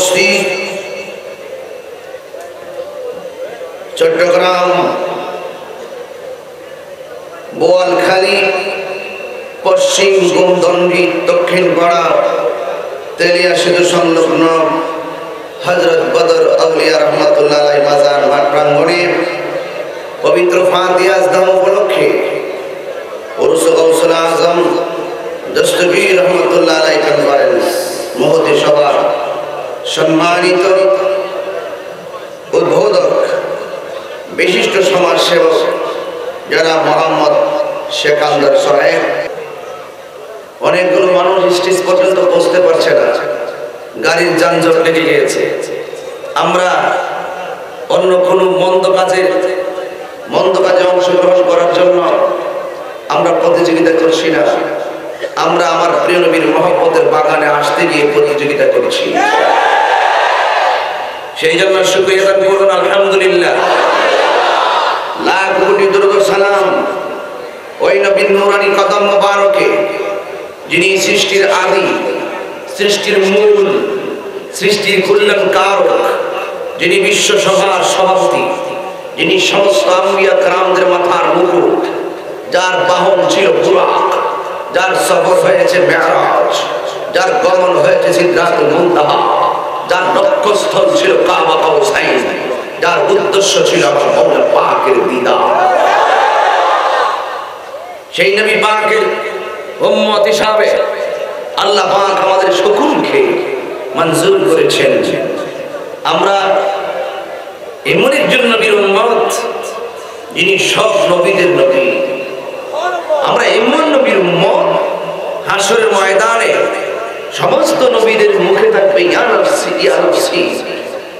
উপস্থিত চট্টগ্রাম, বোয়ালখালী, পশ্চিম গোমদণ্ডী দক্ষিণ পাড়া, তেলিয়া সেতু সংলগ্ন হজরত বদর আউলিয়া রহমতুল্লাহ মাজার মাঠ প্রাঙ্গণে পবিত্র ফাতিয়াজ দাম উপলক্ষে পুরুষ কৌশল আজম, দস্তগীর রহমতুল্লাহ মহতি সভা। সম্মানিত উদ্বোধক, বিশিষ্ট সমাজসেবক যারা মোহাম্মদ শেখান্দর সাহেব অনেকগুলো মানুষ স্টেজ পর্যন্ত বসতে পারছে না। গাড়ির যানজট লেগে গিয়েছে। আমরা অন্য কোনো মন্দ কাজে মন্দ কাজে অংশগ্রহণ করার জন্য আমরা প্রতিযোগিতা করছি না। আমরা আমার প্রিয় নবীর মহব্বতের বাগানে আসতে গিয়ে প্রতিযোগিতা করছি। সেই জন্য শুক্রিয়া দান করুন, আলহামদুলিল্লাহ। লাখ কোটি দুর্গ সালাম। ওই নবীন নুরানি কদম মোবারকে, যিনি সৃষ্টির আদি, সৃষ্টির মূল, সৃষ্টির কল্যাণ কারক, যিনি বিশ্ব সভার সভাপতি, যিনি সমস্ত আম্বিয়া ক্রামদের মাথার মুকুট, যার বাহন ছিল বুরাক, যার সফর হয়েছে মেয়ারাজ, যার গমন হয়েছে সিদ্ধার্থ মুন্তাহা। যার লক্ষ্যস্থল ছিল কাবা কাউসাইন যার উদ্দেশ্য ছিল আমার পাকের দিদার। সেই নবী পাকের উম্মত হিসাবে আল্লাহ পাক আমাদের সকলকে মঞ্জুর করেছেন। আমরা এমন একজন নবীর উম্মত, যিনি সব নবীদের নবী। আমরা এমন নবীর উম্মত, হাসরের ময়দানে সমস্ত নবীদের মুখে থাকবে ইয়া ইয়া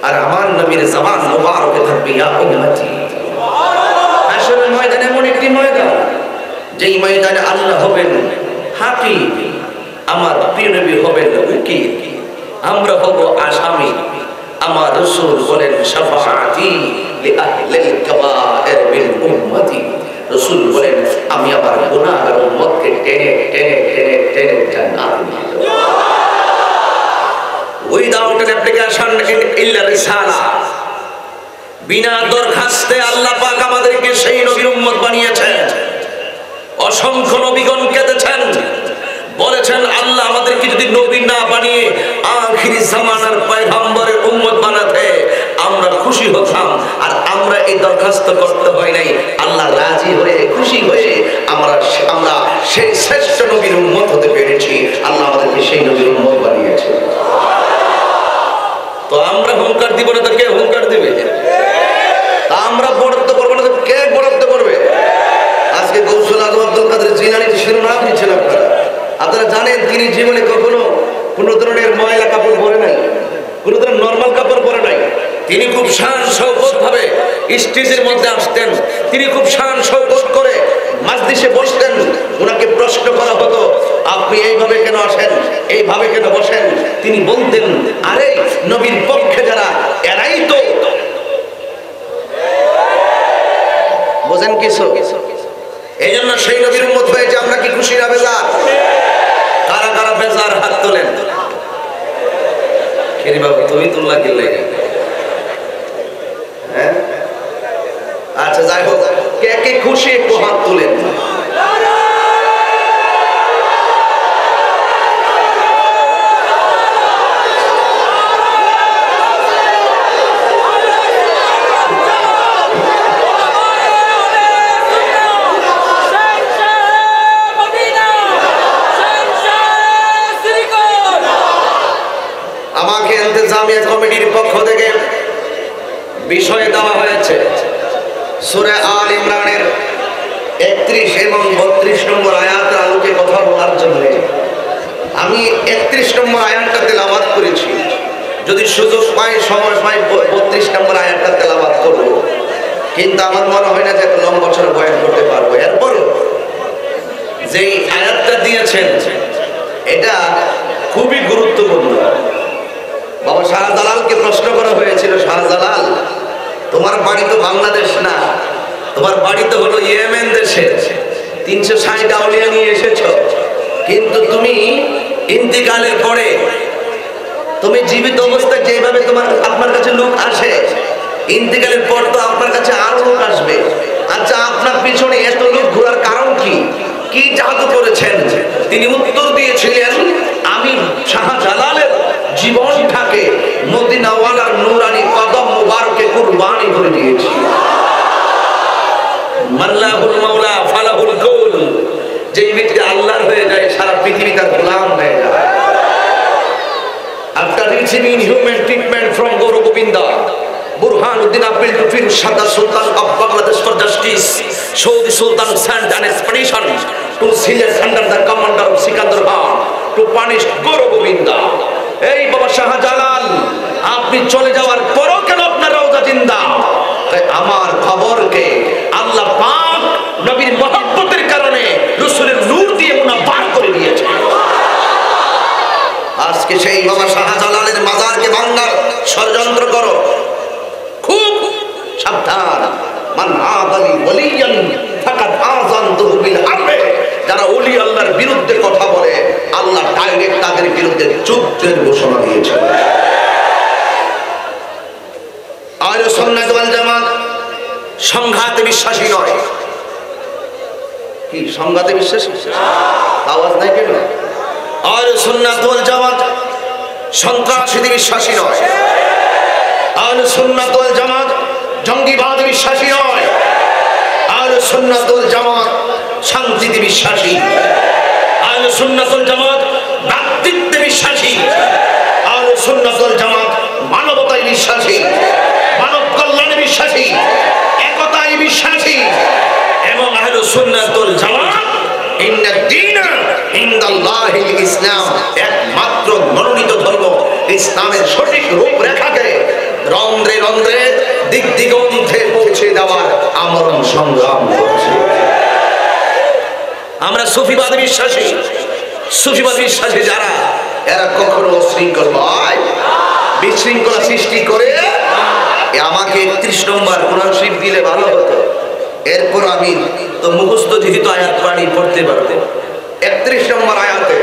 আর আমার নবীর জবান মোবারকে থাকবে ইয়া ময়দান এমন একটি ময়দান যেই ময়দানে আল্লাহ হবেন হাকি আমার প্রিয় নবী হবেন উকিল আমরা হব আসামি আমার রসুল বলেন মিন রসুল বলেন আমি আমার গুনাহগার উম্মতকে টেনে টেনে টেনে টেনে জান্নাতে নিয়ে যাব অ্যাপ্লিকেশন ইল্লা রিসালা বিনা দরখাস্তে আল্লাহ পাক আমাদেরকে সেই নবীর উম্মত বানিয়েছেন। অসংখ্য নবীগণ কেঁদেছেন। বলেছেন, আল্লাহ আমাদেরকে যদি নবী না বানিয়ে আখিরি জামানার পয়গম্বরের উম্মত বানাতে আমরা খুশি হতাম। আর আমরা এই দরখাস্ত করতে হয় নাই। আল্লাহ রাজি হয়ে, খুশি হয়ে আমরা আমরা সেই শ্রেষ্ঠ নবীর উম্মত হতে পেরেছি। আল্লাহ আমাদেরকে সেই নবীর উম্মত বানিয়েছে তো আমরা হুঙ্কার দিব না তো কে হুঙ্কার দিবে তা আমরা বরাদ্দ করব না, কে বরাদ্দ করবে? আজকে আজম আব্দুল কাদের শিরোনাম দিচ্ছেন আপনারা। আপনারা জানেন, তিনি জীবনে কখনো ধরনের ময়লা কাপড় পরে নাই ধরনের নর্মাল কাপড় পরে নাই। তিনি খুব শান শৌকত ভাবে স্টেজের মধ্যে আসতেন। তিনি খুব শান করে বসতেন। ওনাকে প্রশ্ন করা হতো, আপনি এইভাবে কেন আসেন? এইভাবে কেন বসেন? তিনি বলতেন, আরে, নবীর পক্ষে যারা, এরাই তো বোঝেন কিছু? এই জন্য সেই নবীর উন্মত হয়েছে, আমরা কি খুশি না বেজার? কারা কারা বেজার হাত তোলেন? বাবু, তুমি তুল্লা কিনলে হ্যাঁ? আচ্ছা যাই হোক। কে কে খুশি একটু হাত তুলেন আমাকে ইন্তেজামিয়া কমিটির পক্ষ থেকে বিষয় দেওয়া হয়েছে সুরে আল ইমরানের একত্রিশ এবং বত্রিশ নম্বর আয়াতের আলোকে কথা বলার জন্য আমি একত্রিশ নম্বর আয়াতটা তেলাবাদ করেছি যদি পাই সময় বত্রিশ নম্বর আয়াতটা তেলাবাদ করব। কিন্তু আমার মনে হয় না যে এত লম্বা বছর বয়ান করতে পারব। এরপরও যে আয়াতটা দিয়েছেন, এটা খুবই গুরুত্বপূর্ণ। বাবা শাহজালালকে প্রশ্ন করা হয়েছিল শাহজালাল তোমার বাড়ি তো বাংলাদেশ না, তোমার বাড়ি তো হলো ইয়েমেন দেশে। তিনশো ষাট আউলিয়া নিয়ে এসেছ। কিন্তু তুমি ইন্তিকালের পরে তুমি জীবিত অবস্থায় যেভাবে তোমার আপনার কাছে লোক আসে, ইন্তেকালের পর তো আপনার কাছে আরও লোক আসবে। আচ্ছা আপনার পিছনে এত লোক ঘোরার কারণ কি? কি জাদু করেছেন? তিনি উত্তর দিয়েছিলেন, আমি শাহজালালের জীবনটাকে মদিনাওয়ালার নুরানি কদম মুবারকে কুরবানি করে দিয়েছি। মাল্লাহুল মাওলা, ফালাহুল কৌল যে ব্যক্তি আল্লাহর হয়ে যায়, সারা পৃথিবী তার গোলাম হয়ে যায়। After receiving human treatment from Guru Govinda, Burhanuddin appealed to Fir Shada Sultan of Bangladesh for justice. The Sultan sent an expedition to Sylhet under the commander of Sikandar Khan to punish Guru Govinda. এই বাবা শাহজালাল আপনি চলে যাওয়ার পরও কেন আপনার রওজা জিন্দা আমার খবরকে আল্লাহ পাক নবীর মহব্বতের কারণে রসুলের নূর দিয়ে ওনা বার করে দিয়েছে আজকে সেই বাবা শাহজালালের মাজারকে ভাঙ্গার ষড়যন্ত্র করো খুব সাবধান মান আদালি ওলিয়ান ফাকাদ আযানতুহু বিল হারবে যারা ওলি আল্লাহর বিরুদ্ধে কথা বলে আল্লাহ ডাইরেক্ট তাদের বিরুদ্ধে যুদ্ধের ঘোষণা দিয়েছে আর সুন্নাত ওয়াল জামাত সংঘাতে বিশ্বাসী নয় কি সংঘাতে বিশ্বাসী আওয়াজ নাই কেন আর সুন্নাত ওয়াল জামাত সন্ত্রাসীতে বিশ্বাসী নয়। আর সুন্নাত ওয়াল জামাত জঙ্গিবাদ বিশ্বাসী নয়। আর সুন্নাত ওয়াল জামাত শান্তিতে বিশ্বাসী। আর সুন্নাত ওয়াল জামাত ভ্রাতৃত্বে বিশ্বাসী। আর সুন্নাত ওয়াল জামাত মানবতায় বিশ্বাসী। মানব কল্যাণে বিশ্বাসী। একতায় বিশ্বাসী। এবং আহলে সুন্নাত ওয়াল জামাত ইনদাল্লাহিল ইসলাম একমাত্র মনোনীত ইসলামের সঠিক রূপরেখাকে রন্ধ্রে রন্ধ্রে দিক দিগন্তে পৌঁছে দেওয়ার আমরণ সংগ্রাম করছে। আমরা সুফিবাদ বিশ্বাসী। সুফিবাদ বিশ্বাসী যারা, এরা কখনো শৃঙ্খল হয় বিশৃঙ্খলা সৃষ্টি করে আমাকে একত্রিশ নম্বর কোরআন শরীফ দিলে ভালো হতো। এরপর আমি তো মুখস্থ যেহেতু আয়াত পানি পড়তে পারতে। একত্রিশ নম্বর আয়াতে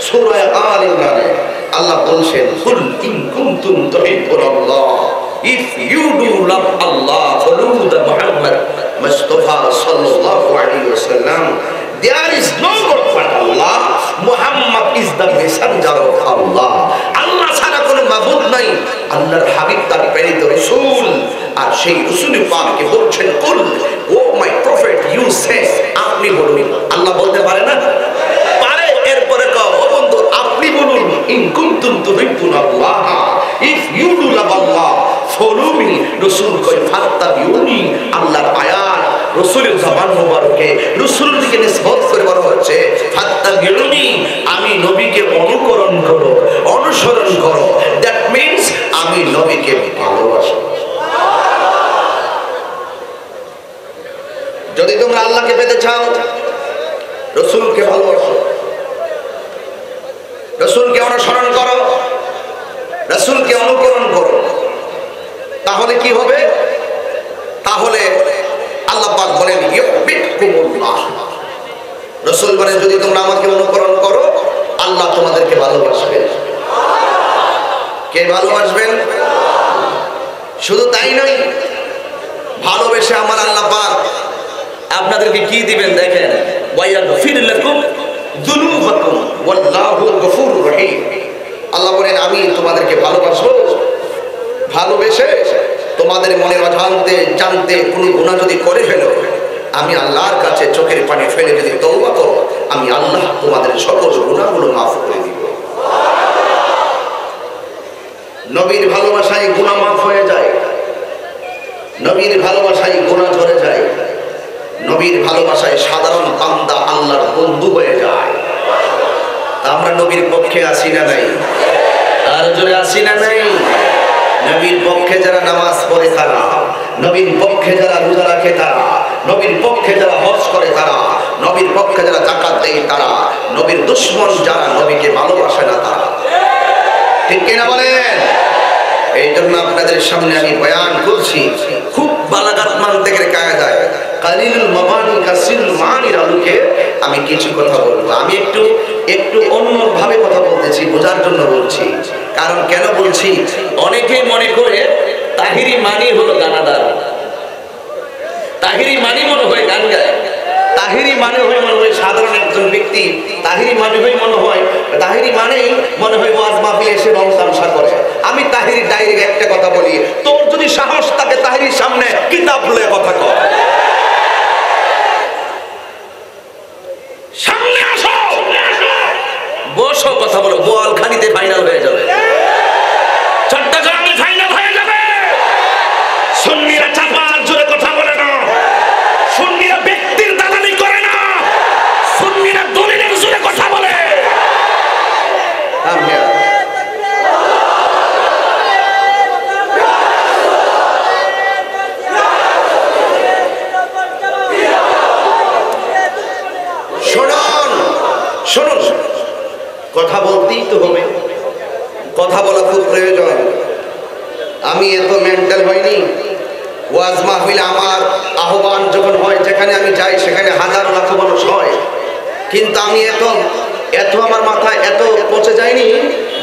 সূরা আল ইমরানে আল্লাহ বলছেন কুল ইন কুনতুম তুহিব্বুনাল্লাহ if you do love Allah follow the Muhammad Mustafa সাল্লাল্লাহু আলাইহি ওয়াসাল্লাম, There is no God but Allah. Muhammad is the messenger of Allah. আল্লাহ ছাড়া কোনো মাবুদ নাই আল্লাহর হাবিব তার প্রেরিত রাসূল আর সেই রাসূল পাককে বলছেন, কুল, ও মাই প্রফেট, ইউ সে, আপনি বলুন আল্লাহ বলতে পারে না ইন কুনতুম তুহিব্বুনাল্লাহ if you love Allah, follow me, রাসূল কই, ফাত্তাবিউনি, আল্লাহর আয়াত, রসুলের জবান মোবারকে, রসুলের দিকে নিষ্পত করে বলা হচ্ছে, ফাত্তাবিউনি, আমি নবীকে অনুকরণ করো, অনুসরণ করো দ্যাট মিন্স আমি নবীকে ভালোবাসি। যদি তোমরা আল্লাহকে পেতে চাও, রসুলকে ভালোবাসো। রসুলকে অনুসরণ করো, রসুলকে অনুকরণ করো। তাহলে কি হবে? তাহলে আল্লাহ পাক বলেন রসুল বলেন, যদি তোমরা আমাকে অনুকরণ করো, আল্লাহ তোমাদেরকে ভালোবাসবে। কে ভালোবাসবেন? শুধু তাই নয়, ভালোবেসে আমার আল্লাহ পাক আপনাদেরকে কি দিবেন দেখেন? ওয়াইয়াগফির লাকুম যুনুবাকুম ওয়াল্লাহু গফুরুর রহিম। আল্লাহ বলেন, আমি তোমাদেরকে ভালোবাসবো, ভালোবেসে তোমাদের মনে অজান্তে জানতে কোনো গুণা যদি করে ফেলো, আমি আল্লাহর কাছে চোখের পানি ফেলে যদি তৌবা করো, আমি আল্লাহ তোমাদের সকল গুণাগুলো মাফ করে দিব। নবীর ভালোবাসায় গুণা মাফ হয়ে যায়। নবীর ভালোবাসায় গুণা ঝরে যায়। নবীর ভালোবাসায় সাধারণ বান্দা আল্লাহর বন্ধু হয়ে যায়। আমরা নবীর পক্ষে আসি না নাই? আর জোরে আসি না নাই? নবীর পক্ষে যারা নামাজ পড়ে তারা, নবীর পক্ষে যারা রোজা রাখে তারা, নবীর পক্ষে যারা হজ করে তারা, নবীর পক্ষে যারা জাকাত দেয় তারা, নবীর দুশ্মন যারা নবীকে ভালোবাসে না তারা। ঠিক কিনা বলেন? এই জন্য আপনাদের সামনে আমি বয়ান করছি। খুব বালাগাত গেলে কায়া যায়। কালিল মাবানি কাসিল মানির আলোকে আমি কিছু কথা বলব। আমি একটু একটু অন্যভাবে কথা বলতেছি, বোঝার জন্য বলছি। কারণ কেন বলছি? অনেকেই মনে করে তাহিরি মানি হলো গানাদার। তাহিরি মানি মনে হয় গান গায়। তাহিরি মানে হয় মনে হয় সাধারণ একজন ব্যক্তি। তাহিরি মানে হয় মনে হয়, তাহিরি মানেই মনে হয় ওয়াজ মাহফিল এসে রং তামসা করে। আমি তাহিরি ডাইরেক্ট একটা কথা বলি, তোর যদি সাহস থাকে তাহিরির সামনে কিতাব লয়ে কথা কর সামনে আসো, বসো, কথা বলো বোয়ালখালিতে ফাইনাল হয়ে যাবে চট্টগ্রামে ফাইনাল হয়ে যাবে সুন্নিরা চাপার জোরে কথা বলে না সুন্নিরা ব্যক্তির দালালি করে না সুন্নিরা দলিলের জোরে কথা বলে শুনুন শুনুন কথা বলতেই তো হবে। কথা বলা খুব প্রয়োজন। আমি এত মেন্টাল হয়নি ওয়াজ মাহফিল আমার আহ্বান যখন হয়, যেখানে আমি যাই, সেখানে হাজার লাখ মানুষ হয়। কিন্তু আমি এত এত আমার মাথায় এত পচে যায়নি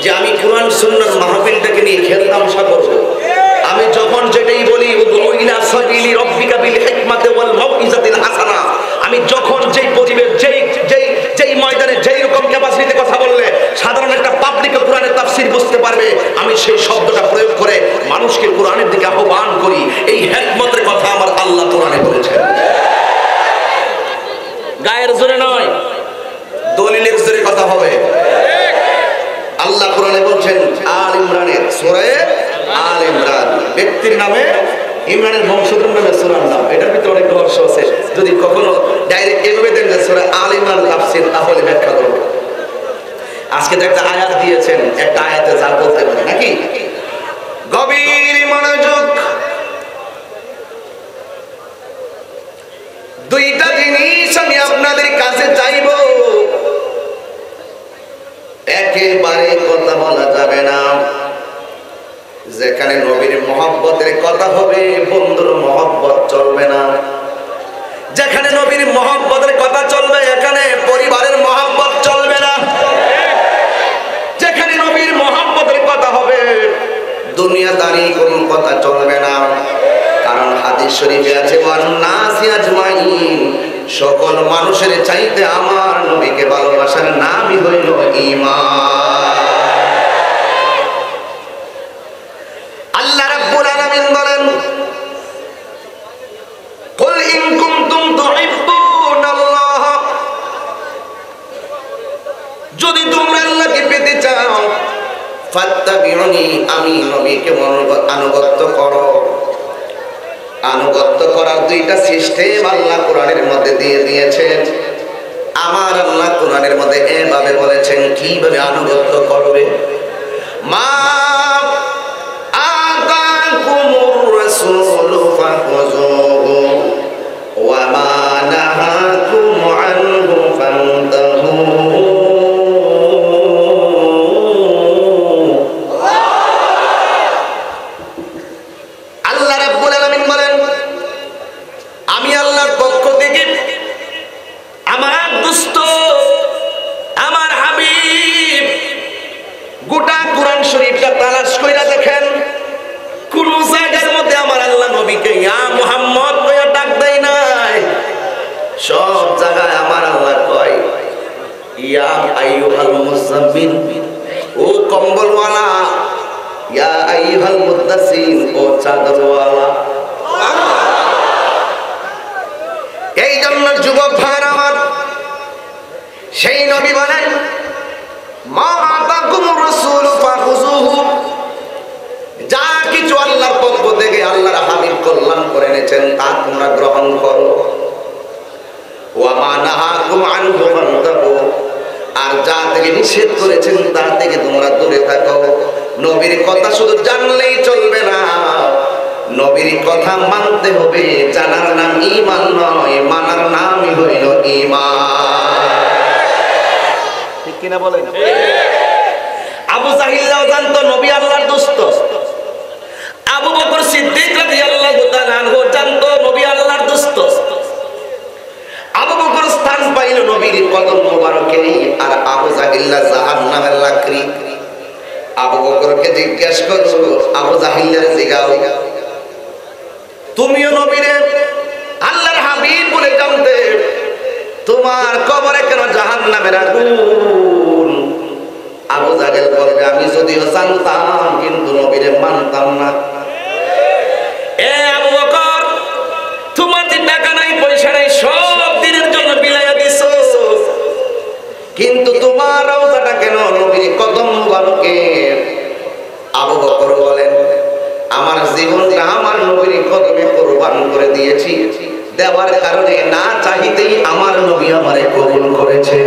যে আমি কোরআন, সুন্নাত মাহফিলটাকে নিয়ে খেলতাম করব আমি যখন যেটাই বলি আমি যখন যেই পরিবেশ যেই যেই যেই ময়দানে যেই রকম ক্যাপাসিটিতে কথা বললে সাধারণ একটা পাবলিক কোরআনের তাফসীর বুঝতে পারবে। আমি সেই শব্দটা প্রয়োগ করে মানুষকে কোরআনের দিকে আহ্বান করি। এই হিকমতের কথা আমার আল্লাহ কোরআনে বলেছেন। গায়ের জোরে নয়, দলিলের জোরে কথা হবে। আল্লাহ কোরআনে বলছেন, আল ইমরানের সূরা, আল ইমরান। ব্যক্তির নামে, ইমরানের বংশধর নামে সূরার নাম। এটার ভিতরে অনেক রহস্য আছে। যদি কখনো ডাইরেক্ট এভাবে দেন যে সূরা আল ইমরান তাফসীর, তাহলে ব্যাখ্যা করব। আজকে তো একটা আয়াত দিয়েছেন, একটা আয়াতে যা বলতে পারে, নাকি? গভীর মনোযোগ। দুইটা জিনিস আমি আপনাদের কাছে চাইব। একেবারে কথা বলা যাবে না। যেখানে নবীর মহব্বতের কথা হবে, বন্ধুর মহব্বত চলবে না। যেখানে নবীর মহব্বতের কথা চলবে, এখানে পরিবারের মহব্বত চলবে না যেখানে নবীর মহব্বতের কথা হবে দুনিয়াদারি কোনো কথা চলবে না। কারণ হাদিস শরীফে আছে সকল মানুষের চাইতে আমার নবীকে ভালোবাসার নামই হইল তুহিব্বুনাল্লাহ যদি তোমরা আল্লাহকে পেতে চাও ফাত্তাবিউনি, আমি নবীকে আনুগত্য করো। আনুগত্য করার দুইটা সিস্টেম আল্লাহ কোরআনের মধ্যে দিয়ে দিয়েছেন। আমার আল্লাহ কোরআনের মধ্যে এভাবে বলেছেন, কীভাবে আনুগত্য করবে? মা আতাকুমুর রাসূলু নবীকে ইয়া মুহাম্মদ, কইয়া ডাক দেয় নাই। সব জায়গায় আমার আল্লাহ কয়, ইয়া আইয়ুহাল মুজাম্মিল ও কম্বলওয়ালা, ইয়া আইয়ুহাল মুদ্দাসির ও চাদরওয়ালা। এই জন্য যুবক ভাইয়ের আমার, সেই নবী বলেন, মা আতাকুমুর রাসূল ফাখুযুহু যা কিছু আল্লাহর পক্ষ থেকে আল্লাহর কল্যাণ করে এনেছেন, তা তোমরা গ্রহণ করো। আর যা থেকে নিষেধ করেছেন, তা থেকে তোমরা দূরে থাকো। নবীর কথা শুধু জানলেই চলবে না। নবীর কথা মানতে হবে, জানার নাম ঈমান নয়, মানার নামই হইল বলেন? আবু জাহিল্লাও জানতো নবী আল্লাহর দোস্ত। আবু বকর সিদ্দিক রাদিয়াল্লাহু তাআলা আনহু জানতো, নবী আল্লাহর দোস্ত। আবু বকর স্থান পাইল নবীর কদম মোবারকে আর আবু জাহিল্লা জাহান্নামের লাকড়ি। আবু বকরকে জিজ্ঞেস করো, আবু জাহিলের জিগাও। তুমিও নবীরে আল্লাহর হাবিব বলে জানতে, তোমার কবরে কেন জাহান নামের আগুন? আবু জাহেল বলবে, আমি যদিও জানতাম, কিন্তু নবীরে মানতাম না। নাই সব দিনের জন্য বিলাইয়া দিছো কিন্তু তোমার রওজাটা কেন নবীর কদম মুবারকে? আবু বকর বলেন, আমার জীবনটা আমার নবীর কদমে কোরবান করে দিয়েছি। দেওয়ার কারণে না চাইতেই আমার নবী আমারে কবুল করেছে।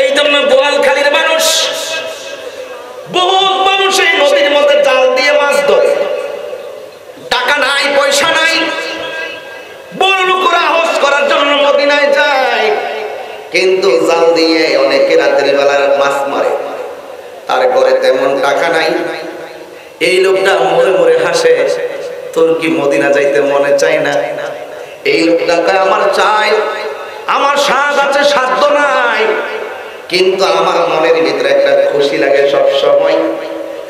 এই জন্য বোয়ালখালীর মানুষ, বহুত মানুষ এই নদীর মধ্যে জাল দিয়ে মাছ ধরে। টাকা নাই, পয়সা নাই জন্য মদিনায় যায়। কিন্তু জাল দিয়ে অনেকে রাতের বেলা মাছ মারে। তার ঘরে তেমন টাকা নাই। এই লোকটা মরে মরে হাসে তোর কি মদিনা যাইতে মনে চায় না? এই লোকটা কয়, আমার চাই আমার স্বাদ আছে সাধ্য নাই। কিন্তু আমার মনের ভিতরে একটা খুশি লাগে সব সময়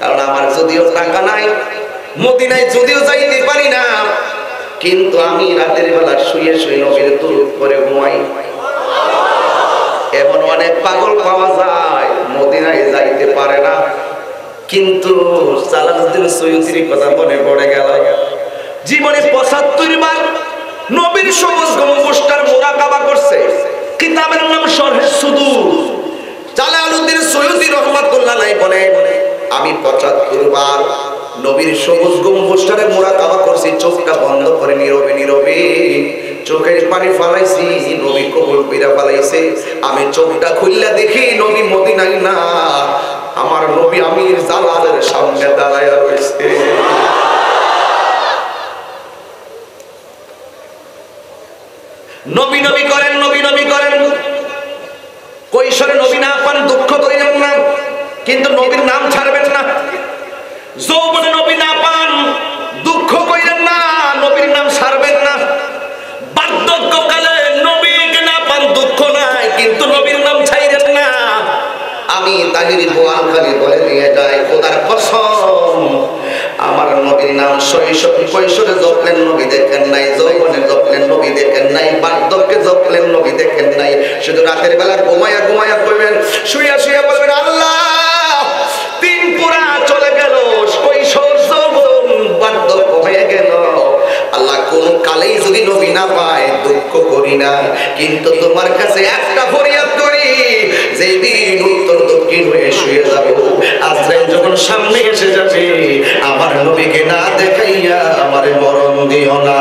কারণ আমার যদিও টাকা নাই মদিনায় যদিও যাইতে পারি না কিন্তু আমি রাতের বেলা শুয়ে শুয়ে নবীর তুল করে ঘুমাই। এমন অনেক পাগল পাওয়া যায়, মদিনায় যাইতে পারে না। কিন্তু সালাউদ্দিন সৈয়দির কথা মনে পড়ে গেল। জীবনে পঁচাত্তর বার নবীর সবুজ গম্বুজটার মোরাকাবা করছে। কিতাবের নাম সরহে সুদূর। জালালউদ্দিন সৈয়দি রহমাতুল্লাহ আলাইহি বলে, আমি পঁচাত্তর বার নবীর সবুজ গম্বুজটারে মোরাকাবা করছি, চোখটা বন্ধ করে নীরবে নীরবে। চোখের পানি ফালাইছি, নবী কবুল কইরা ফালাইছে। আমি চোখটা খুললা দেখি নবী মদিনায় না। আমার নবী আমির জালালের সামনে দাঁড়ায় রয়েছে। নবী নবী করেন, নবী নবী করেন। কৈশোরে নবী না পান, দুঃখ করিলেন না। কিন্তু নবীর নাম ছাড়বেন না। যৌবনে নবী না পান, দুঃখ করিলেন না, নবীর নাম ছাড়বেন না। বার্ধক্যকালে নবীকে না পান, দুঃখ নাই, কিন্তু নবীর নাম ছাইরেন না। আমি তাহিরি বোয়ালখালি বলে নিয়ে যাই, খোদার কসম। আমার নবীর নাম শৈশব কৈশোরে জপলেন, নবী দেখেন নাই, যৌবনে জপলেন, নবী দেখেন নাই, বার্ধক্যে জপলেন, নবী দেখেন নাই। শুধু রাতের বেলা ঘুমায়া ঘুমায়া করবেন শুয়া শুয়া বলবেন কোন যদি নবী না পায়, দুঃখ করি না। কিন্তু তোমার কাছে একটা ফরিয়াদ করি যে দিন উত্তর দক্ষিণ হয়ে শুয়ে যাব। আজরাইল যখন সামনে এসে যাবে, আমার নবীকে না দেখাইয়া আমার মরণ দিও না।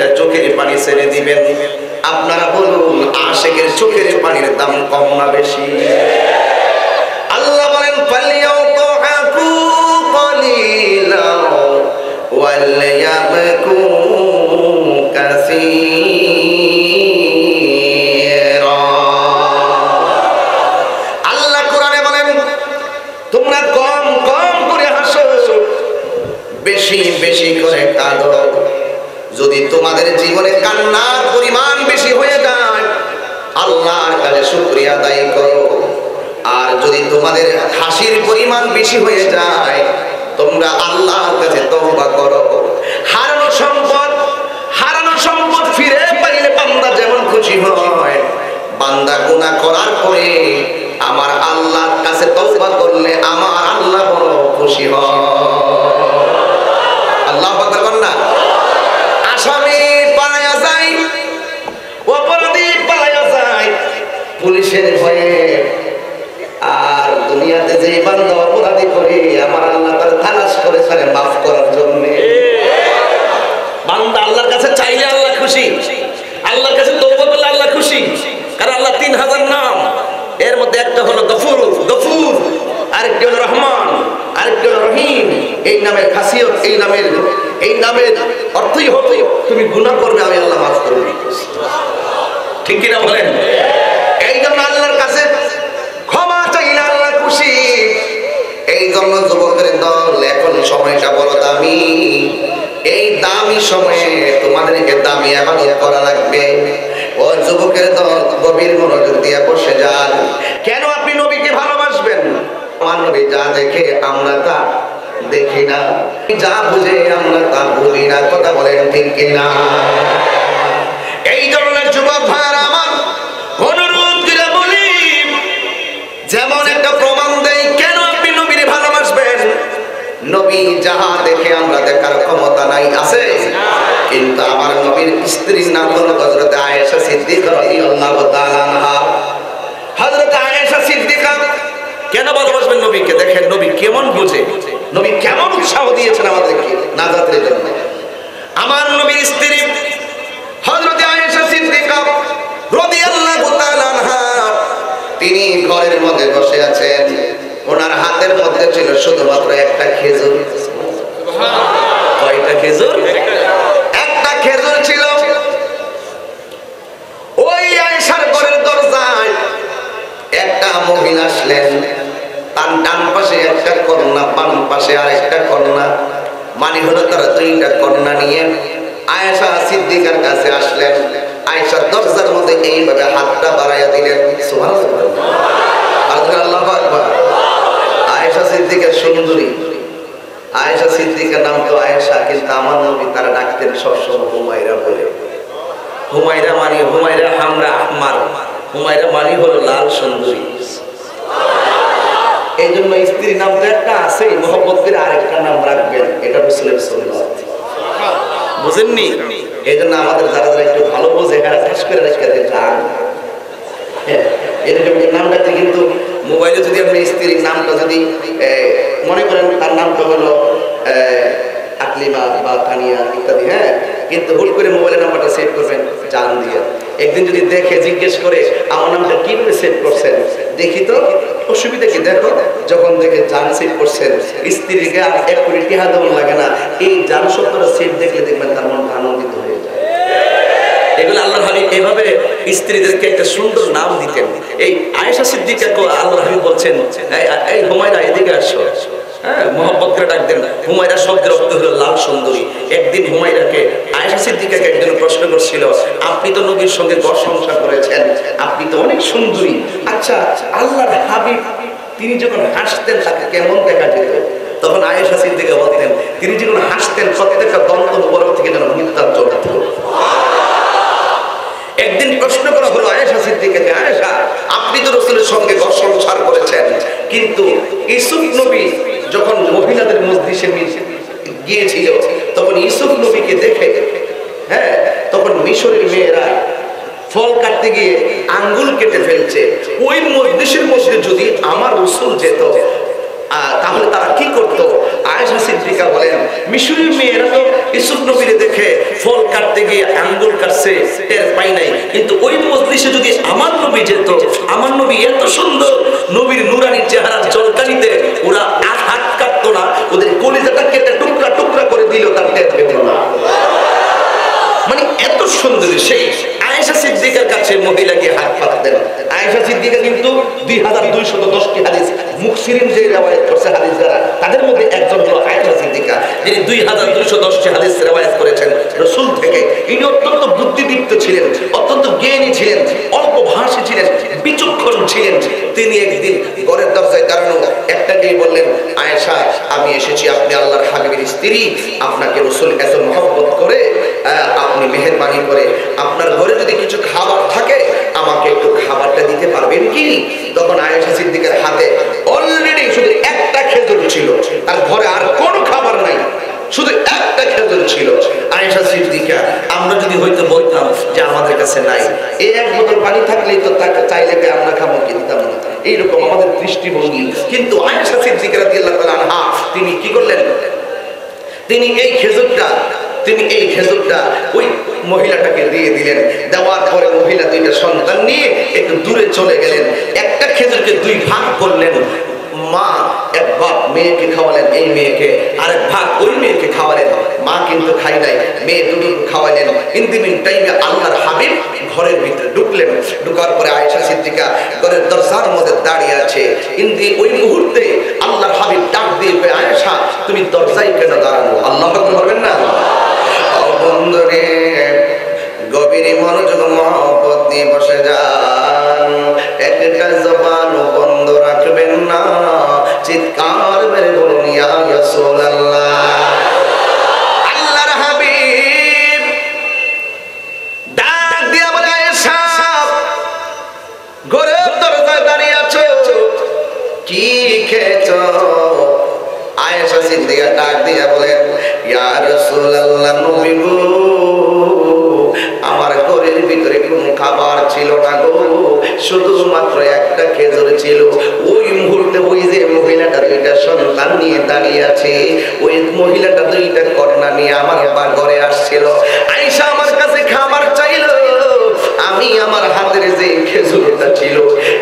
দুইটা চোখের পানি ছেড়ে দিবেন। আপনারা বলুন, আশেকের চোখের পানির দাম কম না বেশি? আল্লাহ বলেন পালিয়াও তো হাকু তোমাদের জীবনে কান্নার পরিমাণ বেশি হয়ে যায়। আল্লাহর কাছে শুকরিয়া আদায় করো। আর যদি তোমাদের হাসির পরিমাণ বেশি হয়ে যায়, তোমরা আল্লাহর কাছে তওবা করো। হারানো সম্পদ হারানো সম্পদ ফিরে পাইলে বান্দা যেমন খুশি হয়। বান্দা গুনাহ করার পরে আমার আল্লাহর কাছে তওবা করলে আমার আল্লাহ বড় খুশি হয় আল্লাহ পাক না আসামি পালায়া যায় অপরাধী পালায়া যায় পুলিশের ভয়ে আর দুনিয়াতে যে বান্দা অপরাধী করে আমার আল্লাহ তার তালাশ করে ছাড়ে মাফ করার জন্য বান্দা আল্লাহর কাছে চাইলে আল্লাহ খুশি আল্লাহর কাছে তৌবা করলে আল্লাহ খুশি কারণ আল্লাহ তিন হাজার নাম এর মধ্যে একটা হলো গফুর গফুর আরেকটি হলো রহমান আরেকটি হলো রহিম এই নামের খাসিয়ত, এই নামের এই নামের অর্থই হতো তুমি গুনাহ করবে, আমি আল্লাহ মাফ করবে ঠিক কিনা বলেন? এই জন্য আল্লাহর কাছে ক্ষমা চাইলে আল্লাহ খুশি। এই জন্য যুবকের দল, এখন সময়টা বড় দামি। এই দামি সময়ে তোমাদেরকে দামি আবাদত করা লাগবে। ও যুবকের দল, গভীর মনোযোগ দিয়ে বসে যান। কেন আপনি নবীকে ভালোবাসবেন? আমার নবী যা দেখে আমরা তা দেখি না। যা বুঝে আমরা তা বুঝি না। কথা বলেন ঠিক কিনা? এই ধরনের যুবক ভাইয়ারা আমার অনুরোধ করে বলি, যেমন একটা প্রমাণ দেই, কেন আপনি নবীরে ভালোবাসবেন? নবী যাহা দেখে আমরা দেখার ক্ষমতা নাই, আছে? কিন্তু আমার নবীর স্ত্রীর নাম হলো হযরত আয়েশা সিদ্দিকা রাদিয়াল্লাহু আয়েশা সিদ্দিকা, কেন ভালোবাসবেন নবীকে? দেখেন, নবী কেমন বুঝে। নবী কেমন উৎসাহ দিয়েছেন আমাদেরকে নাজাতের জন্য। আমার নবীর স্ত্রী হযরত আয়েশা সিদ্দিকা রাদিয়াল্লাহু তাআলা আনহা, তিনি ঘরের মধ্যে বসে আছেন। ওনার হাতের মধ্যে ছিল শুধুমাত্র একটা খেজুর। কয়টা খেজুর? একটা খেজুর ছিল। ওই আয়েশার ঘরের দরজায় একটা মহিলা আসলেন। ডান পাশে একটা কন্যা, বাম পাশে আর একটা কন্যা। মানে হলো তারা দুইটা কন্যা নিয়ে আয়েশা সিদ্দিকার কাছে আসলেন। আয়েশা দরজার মধ্যে এইভাবে হাতটা বাড়াইয়া দিলেন। আল্লাহু আয়েশা সিদ্দিকের সুন্দরী। আয়েশা সিদ্দিকের নাম তো আয়েশা, কিন্তু আমার নবী তারা ডাকতেন সবসময় হুমায়রা বলে। হুমায়রা মানে হুমায়রা হামরা আহমার। হুমায়রা মানে হলো লাল সুন্দরী। এই জন্য স্ত্রীর নাম তো একটা আছে মোহাম্মদ করে আরেকটা নাম রাখবেন এটা সুন্নাত। বুঝেননি? এই জন্য আমাদের যারা যারা একটু ভালো বোঝে ঠাস করে রেখে দেয় যান। হ্যাঁ, এরকম যে নামটা কিন্তু মোবাইলে যদি আপনি স্ত্রীর নামটা যদি মনে করেন তার নামটা হলো আকলিমা বা কানিয়া ইত্যাদি হ্যাঁ? কিন্তু ভুল করে মোবাইলের নাম্বারটা সেভ করবেন, জান দিয়ে। একদিন যদি দেখে, জিজ্ঞেস করে, আমার নামটা কীভাবে সেভ করছেন? দেখি তো, অসুবিধা কি? দেখো, যখন দেখে জান সেভ করছেন, স্ত্রীকে আর এক কোটি টিহা দেওয়া লাগে না। এই জান শব্দটা সেভ দেখলে দেখবেন তার মন আনন্দিত হয়ে যায়। এগুলো আল্লাহ হাবিব এভাবে স্ত্রীদেরকে একটা সুন্দর নাম দিতেন। এই আয়েশা সিদ্দিকা আল্লাহ হাবিব বলছেন এই হুমায়রা, এদিকে আসো। হ্যাঁ আচ্ছা তিনি যখন হাসতেন, তাকে কেমন দেখা যেত? তখন বলতেন, তিনি যখন হাসতেন, প্রত্যেকটা দন্ত থেকে যেন একদিন প্রশ্ন করা হলো আয়েশা সিদ্দিকাকে, আয়েশা, আপনি তো রসুলের সঙ্গে ঘর সংসার করেছেন, কিন্তু ইসুফ নবী যখন মহিলাদের মসজিষে গিয়েছিল, তখন ইসুফ নবীকে দেখে হ্যাঁ তখন মিশরের মেয়েরা ফল কাটতে গিয়ে আঙ্গুল কেটে ফেলছে। ওই মসজিষের মধ্যে যদি আমার রসুল যেত তাহলে তারা কি করতো? আয়েশা সিদ্দিকা বলেন মিশরি মেয়েরা তো ইসুফ নবীরে দেখে ফল কাটতে গিয়ে আঙ্গুল কাটছে, টের পাই নাই। কিন্তু ওই মজলিসে যদি আমার নবী যেত, আমার নবী এত সুন্দর, নবীর নুরানি চেহারার জলকানিতে ওরা হাত কাটতো না, ওদের কলিজাটা কেটে টুকরা টুকরা করে দিল, তার টের না। মানে এত সুন্দরী সেই। সিদ্দিকার কাছে মহিলা গিয়ে হাত পাততেন আয়েশা সিদ্দিকা কিন্তু দুই হাজার দুইশত দশটি হাদিস মুখসিরিন যে রেওয়ায়ত করছে হাদিস যারা তাদের মধ্যে একজন হলো আয়েশা সিদ্দিকা। যিনি দুই হাজার দুইশো দশটি হাদিস রেওয়ায়ত করেছেন, রসুল থেকে। ইনি অত্যন্ত বুদ্ধিদীপ্ত ছিলেন, অত্যন্ত জ্ঞানী ছিলেন। বিচক্ষণ ছিলেন তিনি একদিন ঘরের দরজায় দাঁড়ানো একটা গিয়ে বললেন, আয়েশা, আমি এসেছি আপনি আল্লাহর হাবিবের স্ত্রী। আপনাকে রসুল এত মহব্বত করে আপনি মেহরবানি করে, আপনার ঘরে যদি কিছু খাবার থাকে, আমাকে একটু খাবারটা দিতে পারবেন কি? তখন আয়েশা সিদ্দিকের হাতে অলরেডি শুধু একটা খেজুর ছিল আর ঘরে আর কোনো খাবার নাই শুধু একটা খেজুর ছিল। আয়েশা সিদ্দিকা, আমরা যদি হয়তো বলতাম যে আমাদের কাছে নাই। এই এক বোতল পানি থাকলেই তো তাকে চাইলে আমরা খাব কি দিতাম না। এইরকম আমাদের দৃষ্টিভঙ্গি। কিন্তু আয়েশা সিদ্দিকা রাদিয়াল্লাহু তাআলা তিনি কি করলেন? তিনি এই খেজুরটা, তিনি এই খেজুরটা ওই মহিলাটাকে দিয়ে দিলেন। দেওয়ার পরে মহিলা দুইটা সন্তান নিয়ে একটু দূরে চলে গেলেন। একটা খেজুরকে দুই ভাগ করলেন। মা, এক ভাগ মেয়েকে খাওয়ালেন, এই মেয়েকে। আরেক ভাগ ওই মেয়েকে খাওয়ালেন। মা কিন্তু খাই নাই, মেয়ে দুটো খাওয়ালেন। ইন্দিমিন টাইমে আল্লাহর হাবিব ঘরের ভিতরে ঢুকলেন। ঢুকার পরে আয়েশা সিদ্দিকা ঘরের দরজার মধ্যে দাঁড়িয়ে আছে। ইন্দি ওই মুহূর্তে আল্লাহর হাবিব ডাক দিয়ে আয়েশা, তুমি দরজায় কেন দাঁড়ানো? আল্লাহ করবেন না? বন্ধুরে গভীর মনোযোগ মহব্বত নিয়ে বসে যান। একটা জবান বন্ধ রাখবেন না। চিৎকার মেরে বলুন, ইয়া রাসূলুল্লাহ। আল্লাহর আয়েশা সিদ্দিকা ডাক দিয়া বলেন ইয়া রাসূলুল্লাহ, নবী গো। আমার ঘরের ভিতরে কোনো খাবার ছিল না গো। শুধুমাত্র একটা খেজুর ছিল। ওই মুহূর্তে ওই যে মহিলাটা দুইটা সন্তান নিয়ে দাঁড়িয়ে আছে, ওই মহিলাটা দুইটা কন্যা নিয়ে আমার বা ঘরে আসছিল। আয়েশা আমার কাছে খাবার চাইলো। আমি আমার হাতের যে খেজুরটা ছিল,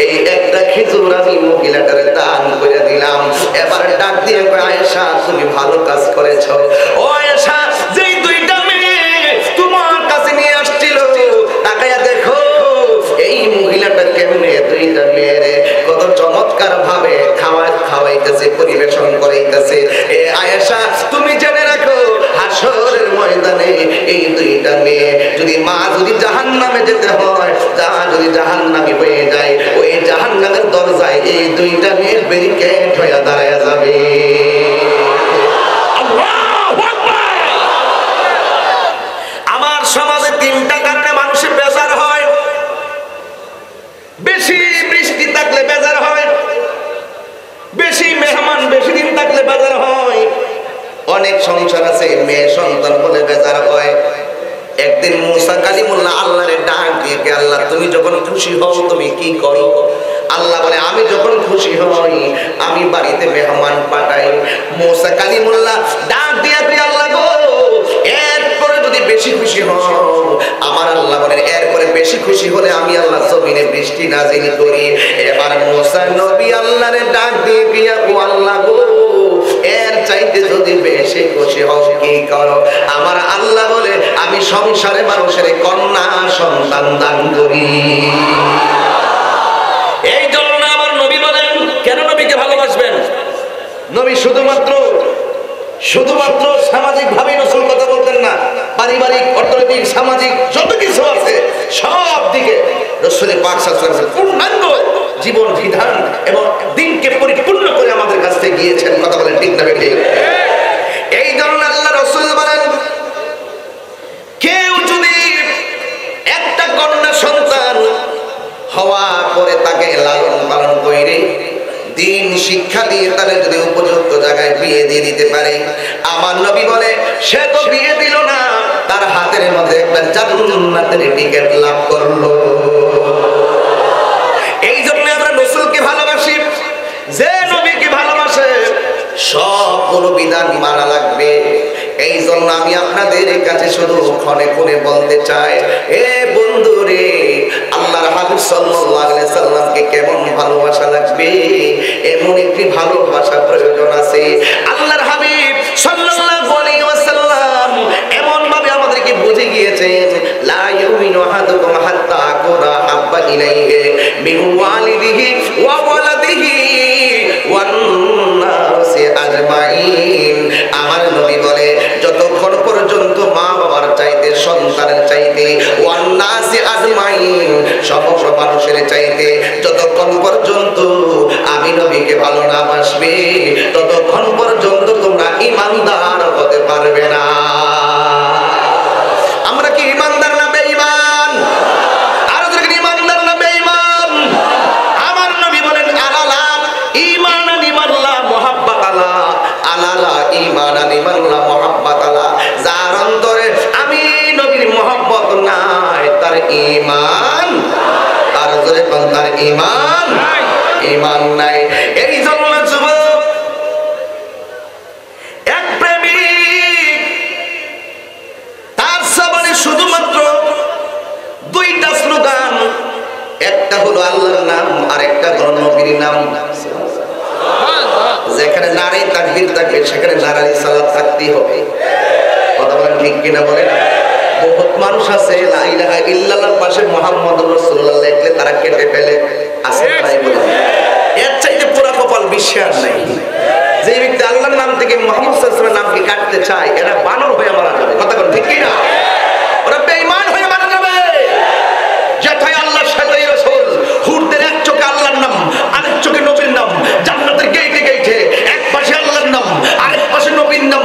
এই একটা খেজুর আমি মহিলাটারে দান করে দিলাম। এবার ডাক দিয়ে আয়েশা, তুমি ভালো কাজ করেছ। ও আয়েশা চমৎকার ভাবে খাওয়া খাওয়াইতেছে, পরিবেশন করাইতেছে। এ আয়েশা, তুমি জেনে রাখো হাসরের ময়দানে এই দুইটা মেয়ে যদি মা যদি জাহান নামে যেতে হয়, যা যদি জাহান নামে হয়ে যায়, ওই জাহান নামের দরজায় এই দুইটা মেয়ে ব্যারিকেড হয়ে দাঁড়ায় যাবে। আমার সমাজে তিনটা কারণে মানুষের বেজার হয়। বেশি বৃষ্টি থাকলে বেজার হয়। বেশি মেহমান, বেশি দিন থাকলে বেজার হয়। অনেক সংসার আছে, মেয়ে সন্তান বলে বেজার হয়। একদিন মুসা কালিমুল্লাহ আল্লাহরে ডাক দিয়ে আল্লাহ, তুমি যখন খুশি হও, তুমি কি করো? আল্লাহ বলে, আমি যখন খুশি হই, আমি বাড়িতে মেহমান পাঠাই। মুসা কালিমুল্লাহ ডাক দিয়ে আল্লাহ গো, এরপরে যদি বেশি বেশি খুশি হও আমার আল্লাহ বলেন এরপরে বেশি খুশি হলে আমি আল্লাহ জমিনে বৃষ্টি নাজিল করি। এবার মুসা নবী আল্লাহরে ডাক দিয়ে গিয়া ও আল্লাহ গো এর চাইতে যদি বেশি খুশি হও কি করো? আমার আল্লাহ বলে আমি সংসারে মানুষের কন্যা সন্তান দান করি। এই জন্য আমার নবী বলেন কেন নবীকে ভালোবাসবেন? নবী শুধুমাত্র শুধুমাত্র সামাজিক ভাবে রসুল কথা বলতেন না। পারিবারিক, অর্থনৈতিক, সামাজিক যত কিছু আছে, সব দিকে রসুল পাক পূর্ণাঙ্গ জীবন বিধান এবং দিনকে পরিপূর্ণ করে আমাদের কাছ থেকে গিয়েছেন। কথা বলেন ঠিক না এই জন্য আল্লাহ রসুল বলেন, কেউ যদি একটা কন্যা সন্তান হওয়া পরে তাকে লালন পালন করে, দিন শিক্ষা দিয়ে তাহলে যদি উপযুক্ত জায়গায় বিয়ে দিয়ে দিতে পারে, আমার নবী বলে, সে তো বিয়ে দিল না। তার হাতের মধ্যে একটা জান্নাতের টিকিট লাভ করল। এই জন্য আমরা রসুলকে ভালোবাসি, যে নবীকে ভালোবাসে, সবগুলো বিধান মানা লাগবে। এই জন্য আমি আপনাদের কাছে শুধু ক্ষণে ক্ষণে বলতে চাই, এ বন্ধু রে আল্লাহর হাবিব সাল্লাল্লাহু আলাইহি সাল্লামকে কেমন ভালোবাসা লাগবে? এমন একটি ভালোবাসা প্রয়োজন আছে। আল্লাহর হাবিব সাল্লাল্লাহু আজমাইন। আমার নবী বলে, যতক্ষণ পর্যন্ত মা বাবার চাইতে চাইতে মানুষের চাইতে যতক্ষণ পর্যন্ত আমি নবীকে ভালো না বাসবে ততক্ষণ পর্যন্ত তোমরা ইমানদার হতে পারবে না। ঈমান ঈমান নাই। এই জন্য যুবক এক প্রেমিক তার সামনে শুধুমাত্র দুইটা স্লোগান। একটা হলো আল্লাহর নাম আর একটা হলো নবীর নাম। যেখানে নারী তাকবীর থাকবে সেখানে নারী সালাত থাকতেই হবে। কথা বলেন ঠিক কিনা বলেন? বহুত মানুষ আছে, লা ইলাহা ইল্লাল্লাহর পাশে মুহাম্মদুর রাসূলুল্লাহ লিখলে তারা কেটে ফেলে। আছে না নাই বলেন এর চাইতে পুরা কপাল বিশ্বাস নাই। যে ব্যক্তি আল্লাহর নাম থেকে মুহাম্মদ সাল্লাল্লাহু আলাইহি নামকে কাটতে চায়, এরা বানর হয়ে মারা যাবে। কথা বলেন, ঠিক কিনা? ওরা বেঈমান হয়ে মারা যাবে। যেথায় আল্লাহ সাথে রাসূল, হুরদের এক চোখে আল্লাহর নাম, আরেক চোখে নবীর নাম, জান্নাতের গেইটে গেইটে, এক পাশে আল্লাহর নাম, আরেক পাশে নবীর নাম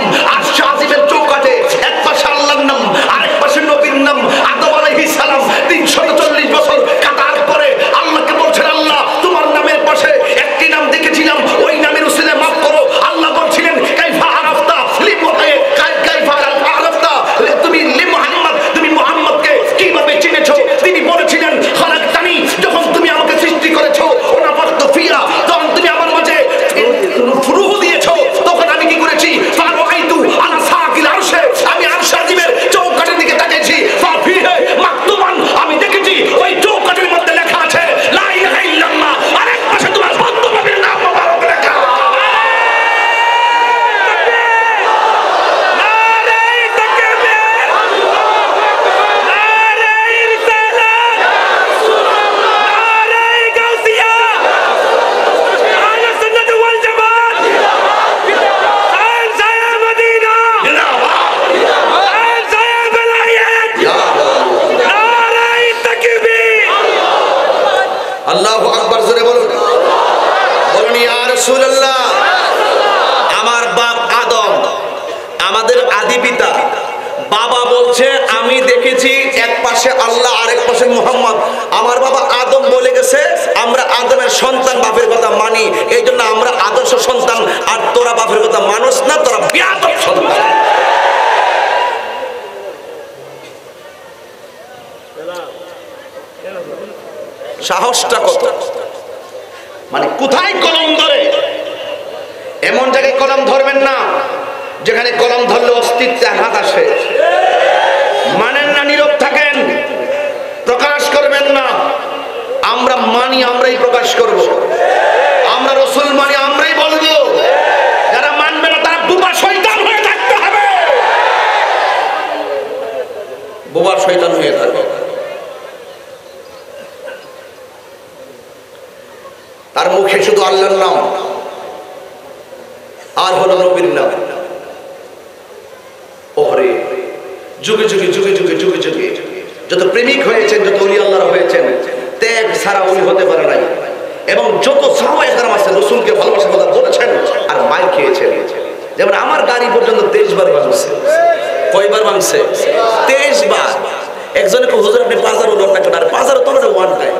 ছাড়া উনি হতে পারে নাই। এবং যত কেরাম আছে, রসুলকে ভালোবাসার কথা বলেছেন আর মাইর খেয়েছেন। যেমন আমার গাড়ি পর্যন্ত তেইশ বার ভাঙছে। কয়বার ভাঙছে? তেইশ বার একজনে হুজুর, আপনি না কেন আর ওয়ান টাইম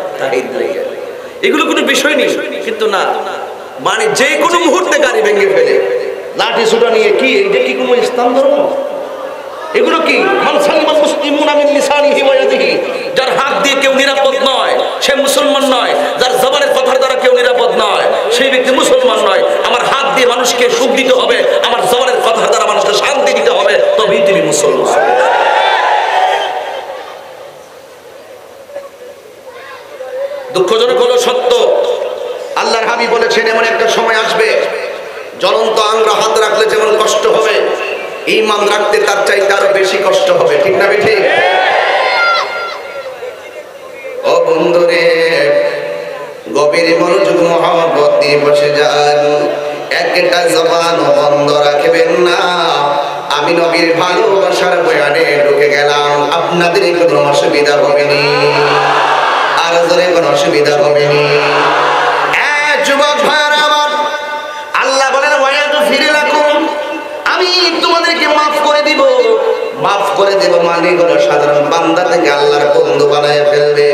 এগুলো কোনো বিষয় নেই, কিন্তু না মানে যে কোনো মুহূর্তে গাড়ি ভেঙে ফেলে। লাঠি সুটা নিয়ে কি এটা কি কোনো ইসলাম ধর্ম? এগুলো কি? যার হাত দিয়ে কেউ নিরাপদ নয়, সে মুসলমান নয়। যার জবানের কথার দ্বারা কেউ নিরাপদ নয়, সেই ব্যক্তি মুসলমান নয়। আমার হাত দিয়ে মানুষকে সুখ দিতে হবে, আমার জবানের কথার দ্বারা মানুষকে শান্তি দিতে হবে, তবেই তিনি মুসলমান। দুঃখজনক হলো সত্য। আল্লাহর হাবি বলেছেন, এমন একটা সময় আসবে, জ্বলন্ত আংরা হাত রাখলে যেমন কষ্ট হবে ইমান রাখতে তার চাইতে আরও বেশি কষ্ট হবে, ঠিক না বেঠি? ও বন্ধুরে, গভীর মনোযোগ, মহাব্বত দিয়ে বসে যান। একটা জবান বন্ধ রাখবেন না। আমি নবীর ভালোবাসার বয়ানে ঢুকে গেলাম। আপনাদের কোনো অসুবিধা হবে নি। আর জোরে কোনো অসুবিধা হবে মাফ করে দেব মানে হলো সাধারণ বান্দা থেকে আল্লাহর বন্ধু বানায় ফেলবে।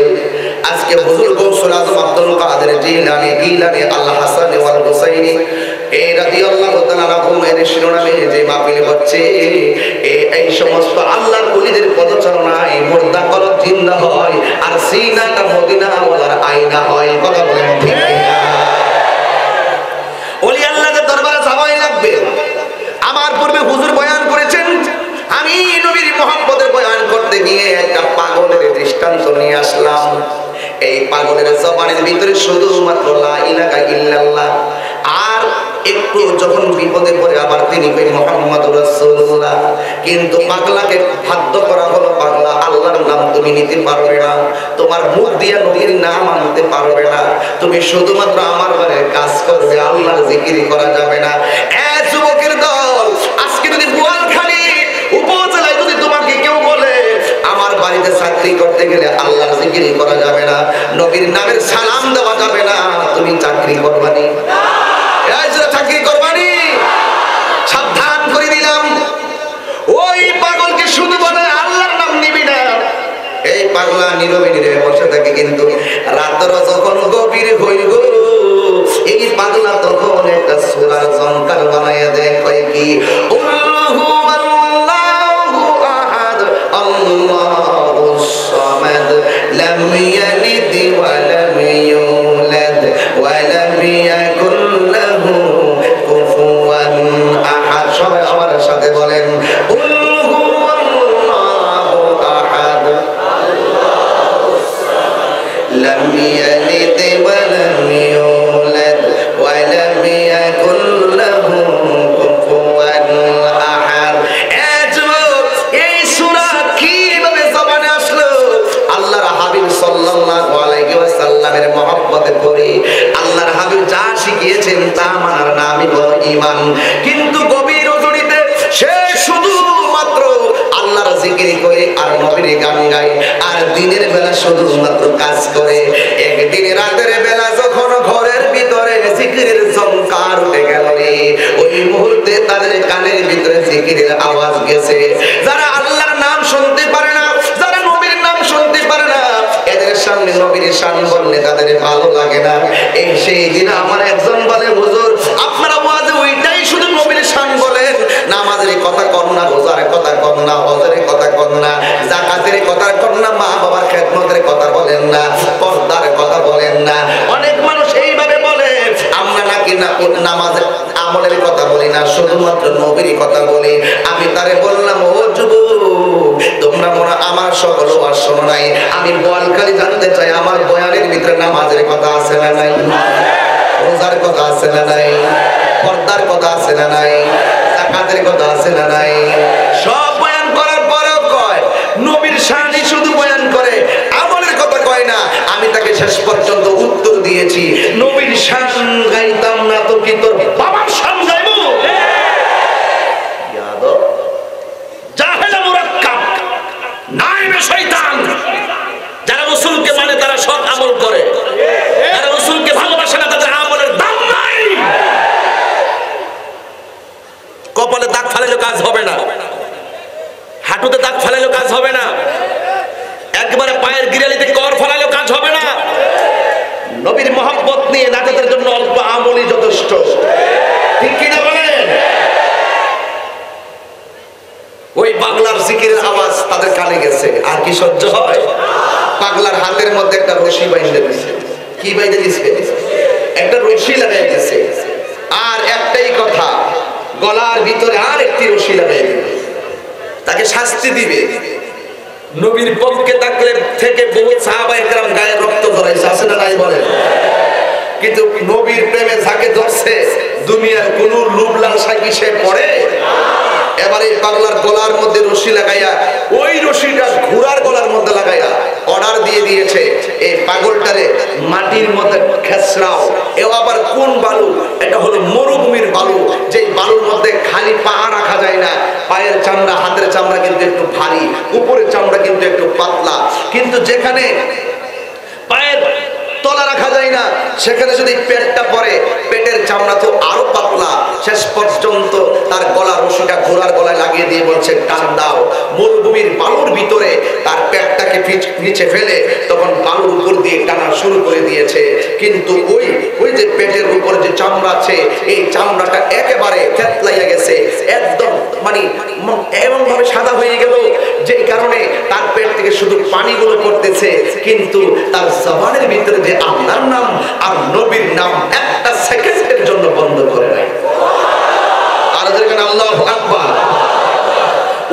আজকে হুজুর গৌসুল আজম আব্দুল কাদের জিলানি, গিলানি আল্লাহ হাসান ওয়াল হুসাইনি এই রাদিয়াল্লাহু তাআলা রাহুমের শিরোনামে যে মাহফিল হচ্ছে এই এই সমস্ত আল্লাহর ওলিদের পদচারণায় মুর্দা কলব জিন্দা হয়, আর সিনাটা মদিনা ওয়ালার আয়না হয়। কথা বলেন ঠিক না ওলি আল্লাহদের দরবারে যাওয়াই লাগবে। আমার পূর্বে হুজুর বয়ান নবীর মোহাম্মদের বয়ান করতে গিয়ে একটা পাগলের দৃষ্টান্ত নিয়ে আসলাম। এই পাগলের জবানের ভিতরে শুধুমাত্র আর একটু যখন বিপদে পড়ে আবার তিনি কিন্তু পাগলাকে বাধ্য করা হলো, পাগলা, আল্লাহর নাম তুমি নিতে পারবে না। তোমার মুখ দিয়ে নবীর নাম আনতে পারবে না। তুমি শুধুমাত্র আমার ঘরে কাজ করবে, আল্লাহর জিকির করা যাবে না। গেলে আল্লাহর জিকির করা যাবে না নবীর নামের সালাম দেওয়া যাবে না তুমি চাকরি করবানি। চাকরি করবানি সাবধান করে দিলাম ওই পাগলকে শুধু বলে আল্লাহর নাম নিবি না। এই পাগলা নীরবে নীরবে বসে থাকে কিন্তু রাত্র যখন গভীর রশি লাগাইয়া, ওই রশিটা ঘোড়ার গলার মধ্যে লাগাইয়া অর্ডার দিয়ে দিয়েছে, এই পাগলটারে মাটির মধ্যে খেসরাও। এও আবার কোন বালু? এটা হলো মরুভূমির বালু। যে বালুর মধ্যে খালি পা রাখা যায় না, পায়ের চামড়া, হাতের চামড়া কিন্তু একটু ভারী, উপরের চামড়া কিন্তু একটু পাতলা। কিন্তু যেখানে পায়ের তলা রাখা যায় না। সেখানে যদি পেটটা পরে পেটের চামড়া তো আরও পাতলা। শেষ পর্যন্ত তার গলা রশিটা ঘোড়ার গলায় লাগিয়ে দিয়ে বলছে, টান দাও। মরুভূমির বালুর ভিতরে তার পেটটাকে নিচে ফেলে তখন বালুর উপর দিয়ে টানা শুরু করে দিয়েছে। কিন্তু ওই ওই যে পেটের উপর যে চামড়া আছে, এই চামড়াটা একেবারে থেতলাইয়া গেছে। একদম মানে এমন ভাবে সাদা হয়ে গেল যে কারণে তার পেট থেকে শুধু পানিগুলো পড়তেছে। কিন্তু তার জবানের ভিতরে যে আল্লাহর নাম আর নবীর নাম একটা সেকেন্ডের জন্য বন্ধ করে যেখানে আল্লাহ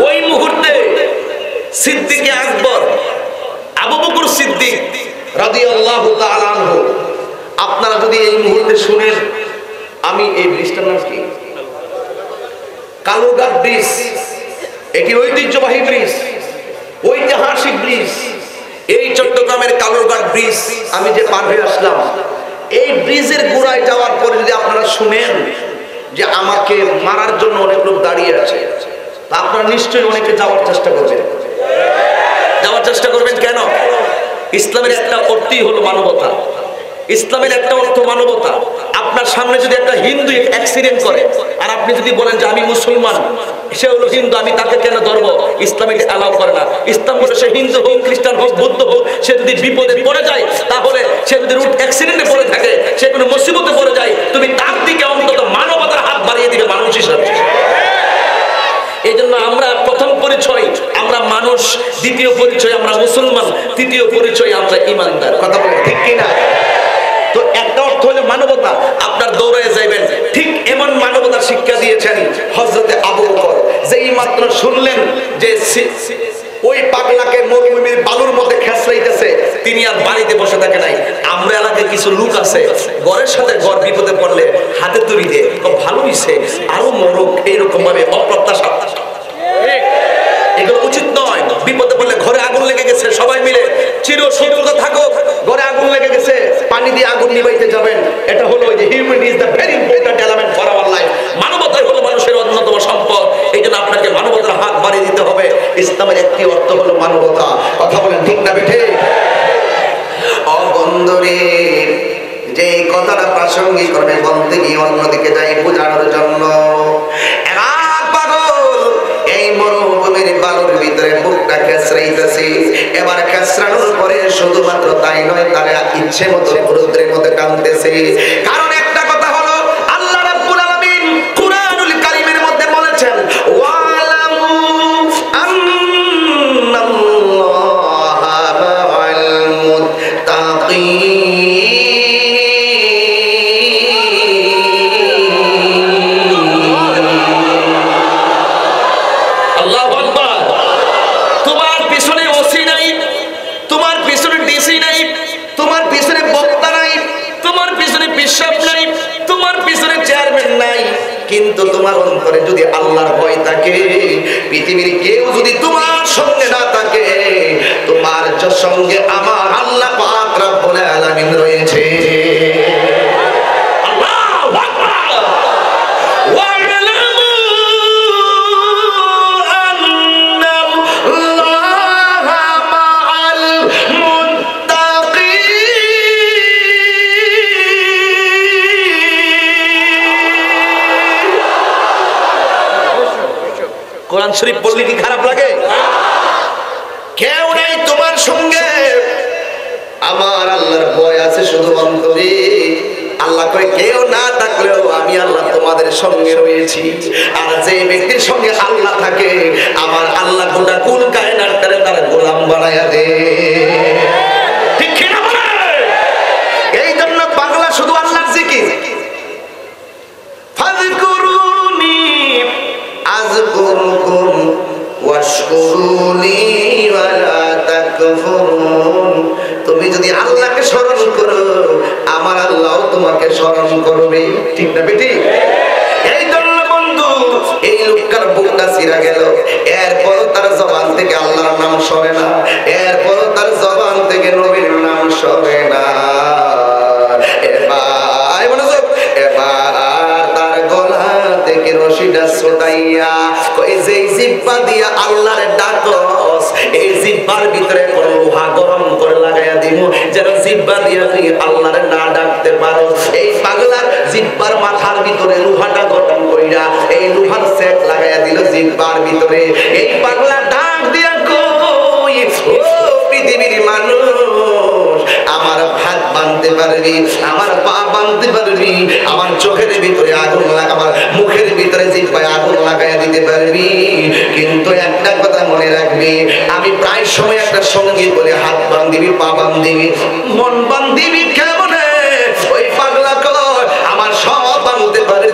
ওই মুহূর্তে সিদ্দিকে আকবর, আবু সিদ্দিক আনহু, আপনারা যদি এই মুহূর্তে শুনেন, আমি এই ব্রিজটার নাম কি? কালুরঘাট ব্রিজ। এটি ঐতিহ্যবাহী ব্রিজ, ঐতিহাসিক ব্রিজ। এই চট্টগ্রামের কালুরঘাট ব্রিজ, আমি যে পার হয়ে আসলাম, এই ব্রিজের গোড়ায় যাওয়ার পরে যদি আপনারা শুনেন যে আমাকে মারার জন্য অনেক লোক দাঁড়িয়ে আছে, তা আপনারা নিশ্চয়ই অনেকে যাওয়ার চেষ্টা করবেন। যাওয়ার চেষ্টা করবেন কেন? ইসলামের একটা অর্থই হলো মানবতা। ইসলামের একটা অর্থ মানবতা। আপনার সামনে যদি একটা হিন্দু অ্যাক্সিডেন্ট করে, আর আপনি যদি বলেন যে আমি মুসলমান, সে হলো হিন্দু, আমি তাকে কেন ধরবো? ইসলাম এটা অ্যালাউ করে না। ইসলাম বলে সে হিন্দু হোক, খ্রিস্টান হোক, বৌদ্ধ হোক, সে যদি বিপদে পড়ে যায়, তাহলে সে যদি রুট অ্যাক্সিডেন্টে পড়ে থাকে, সে কোনো মুসিবতে পড়ে যায়, তুমি তার দিকে অন্তত মানবতার হাত বাড়িয়ে দিবে মানুষ হিসাবে। এই জন্য আমরা প্রথম পরিচয়, আমরা মানুষ, দ্বিতীয় পরিচয় আমরা মুসলমান, তৃতীয় পরিচয় আমরা ইমানদার। কথা বলে ঠিক কিনা? তো একটা অর্থ হলো মানবতা। আপনার দৌড়ায় যাইবেন। ঠিক এমন মানবতার শিক্ষা দিয়েছেন হজরতে আবু বকর। যেই মাত্র শুনলেন যে ওই পাগলাকে মরুভূমির বালুর মধ্যে খেসরাইতেছে তিনি আর বাড়িতে বসে থাকে নাই। আমরা এলাকায় কিছু লোক আছে, ঘরের সাথে ঘর বিপদে পড়লে হাতে তুলি দিয়ে ভালো হইছে, আরও মরুক এইরকম ভাবে অপ্রত্যাশা। এগুলো উচিত গেছে, সবাই মিলে চির শত্রুতা থাকো। ঘরে আগুন লেগে গেছে, পানি দিয়ে আগুন নিবাইতে যাবেন। এটা হলো যে human is the very important element for our life মানবতাই হলো মানুষের অন্যতম সম্পদ। এই জন্য আপনাকে মানবতার হাত বাড়িয়ে দিতে হবে। ইসলামের একটি অর্থ হলো মানবতা। কথা বলেন ঠিক না বেঠে? অবন্দরে যে কথাটা প্রাসঙ্গিক করবে, বলতে গিয়ে অন্যদিকে যাই বোঝানোর জন্য। শুধুমাত্র তাই নয় তারা ইচ্ছে মতো সমুদ্রের মধ্যে টানতেছে কারণ করে যদি আল্লাহর ভয় থাকে, পৃথিবীর কেউ যদি তোমার সঙ্গে না থাকে, তোমার সঙ্গে আমার আল্লাহ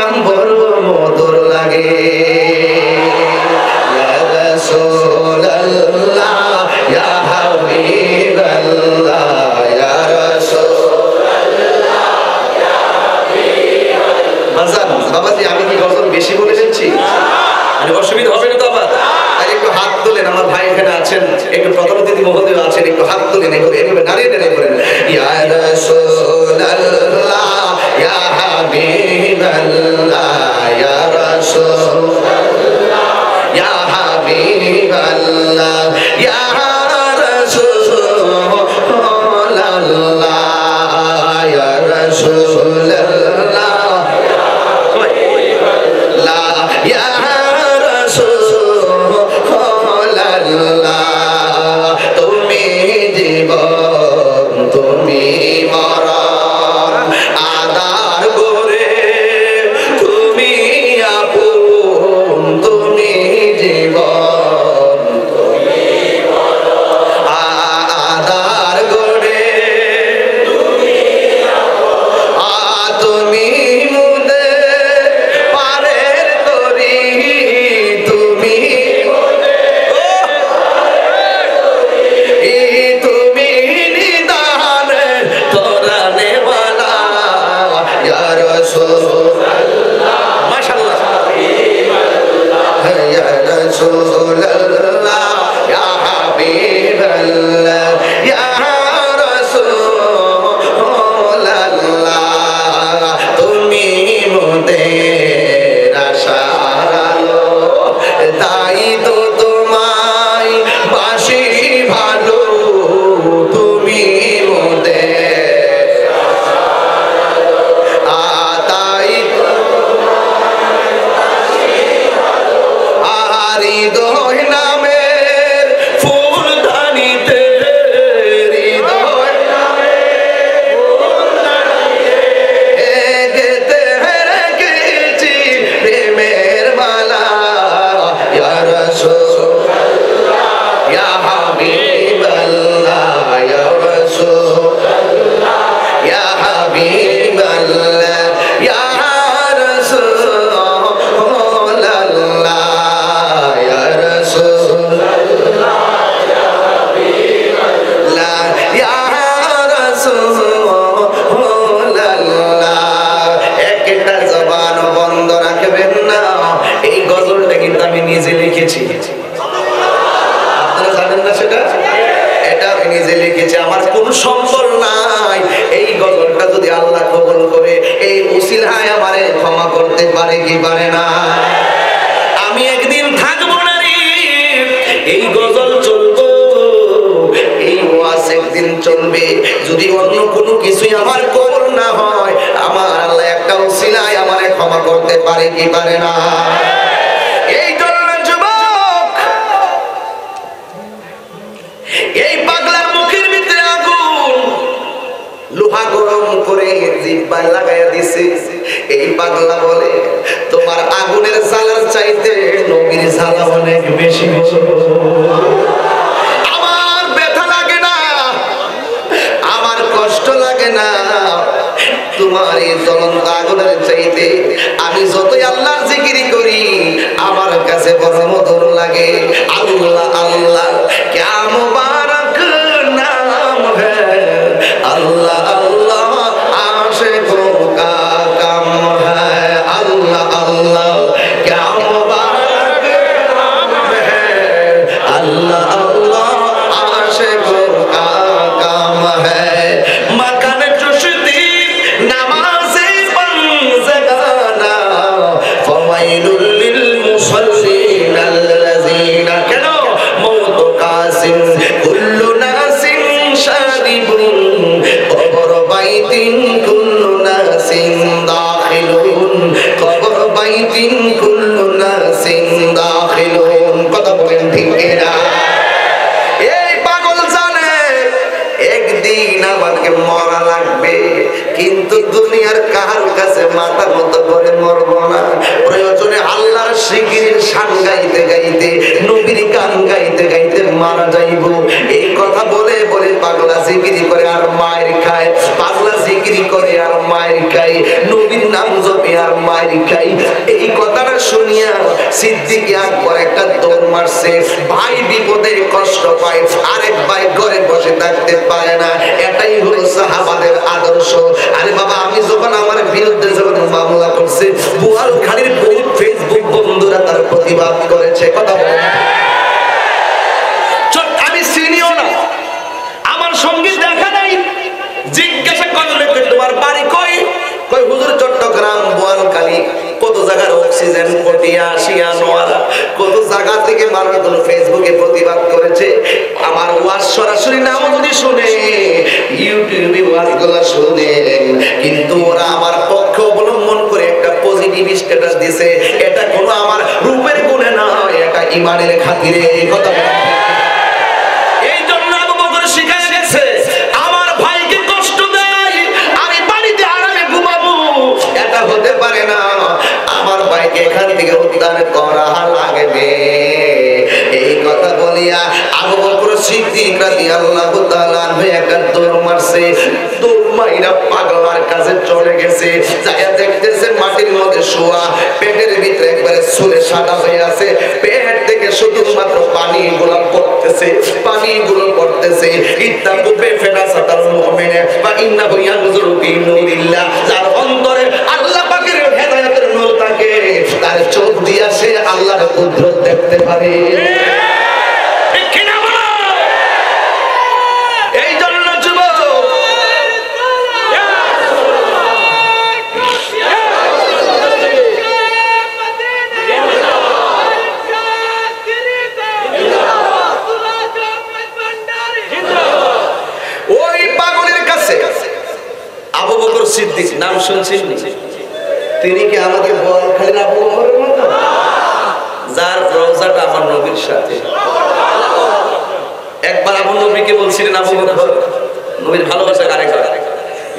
নম্বর মধুর লাগে। আমি কি গজল বেশি বলে দিচ্ছি? মানে অসুবিধা হবে না হাত তোলেন আমার ভাই এখানে আছেন। একটু প্রথম দিদি মহোদয় আছেন একটু হাত তোলেন এগুলো এগুলো নাড়িয়ে নাড়িয়ে করেন ইয়া رسول يا حبيب الله يا حبيب সঙ্গে দেখা নাই। জিজ্ঞাসা করলে তোমার বাড়ি কই? কই হুজুর চট্টগ্রাম, বোয়ালখালী। কত জায়গার অক্সিজেন পটিয়া আসিয়া নোয়ারা কত জায়গা থেকে মানুষগুলো ফেসবুকে প্রতিবাদ করেছে। আমার ওয়াজ সরাসরি নাও যদি শুনে। ইউটিউবে ওয়াজগুলো শুনে। কিন্তু ওরা আমার পক্ষ অবলম্বন করে একটা পজিটিভ স্ট্যাটাস দিছে। এটা কোনো আমার রূপের গুণে নয়, এটা ইমানের খাতিরে। কথা এখান থেকে উদ্ধার করা লাগবে এই কথা বলিয়া আবু বকর সিদ্দিক রাদিয়াল্লাহু তাআলা একটা দৌড় মারছে। দৌড় মাইরা পাগলার কাছে চলে গেছে। যাইয়া দেখতেছে মাটির মধ্যে শোয়া পেটের ভিতরে একবারে সুলে সাদা হয়ে আছে। পেট থেকে শুধুমাত্র পানি গুলো পড়তেছে পানি গুলো পড়তেছে। ইত্তাকু বেফেরাসাতাল মুমিনে বা ইন্নাহু ইয়ানজুরু ফি নূরিল্লাহ যার অন্তরে আল্লাহ পাকের হেদায়েতের নূর থাকে তার চোখ দিয়া সে আল্লাহর কুদরত দেখতে পারে ঠিক কিনা বলো? এই জন্য যুবক ওই পাগলের কাছে আবু বকর সিদ্দিক নাম শুনছেন? তিনি কি আমাদের বোয়ালখালীর আবু বকরের মতো যার রওজাটা আমার নবীর সাথে। একবার আবু নবীকে বলছিলেন, আবু বকর নবীর ভালোবাসা কারে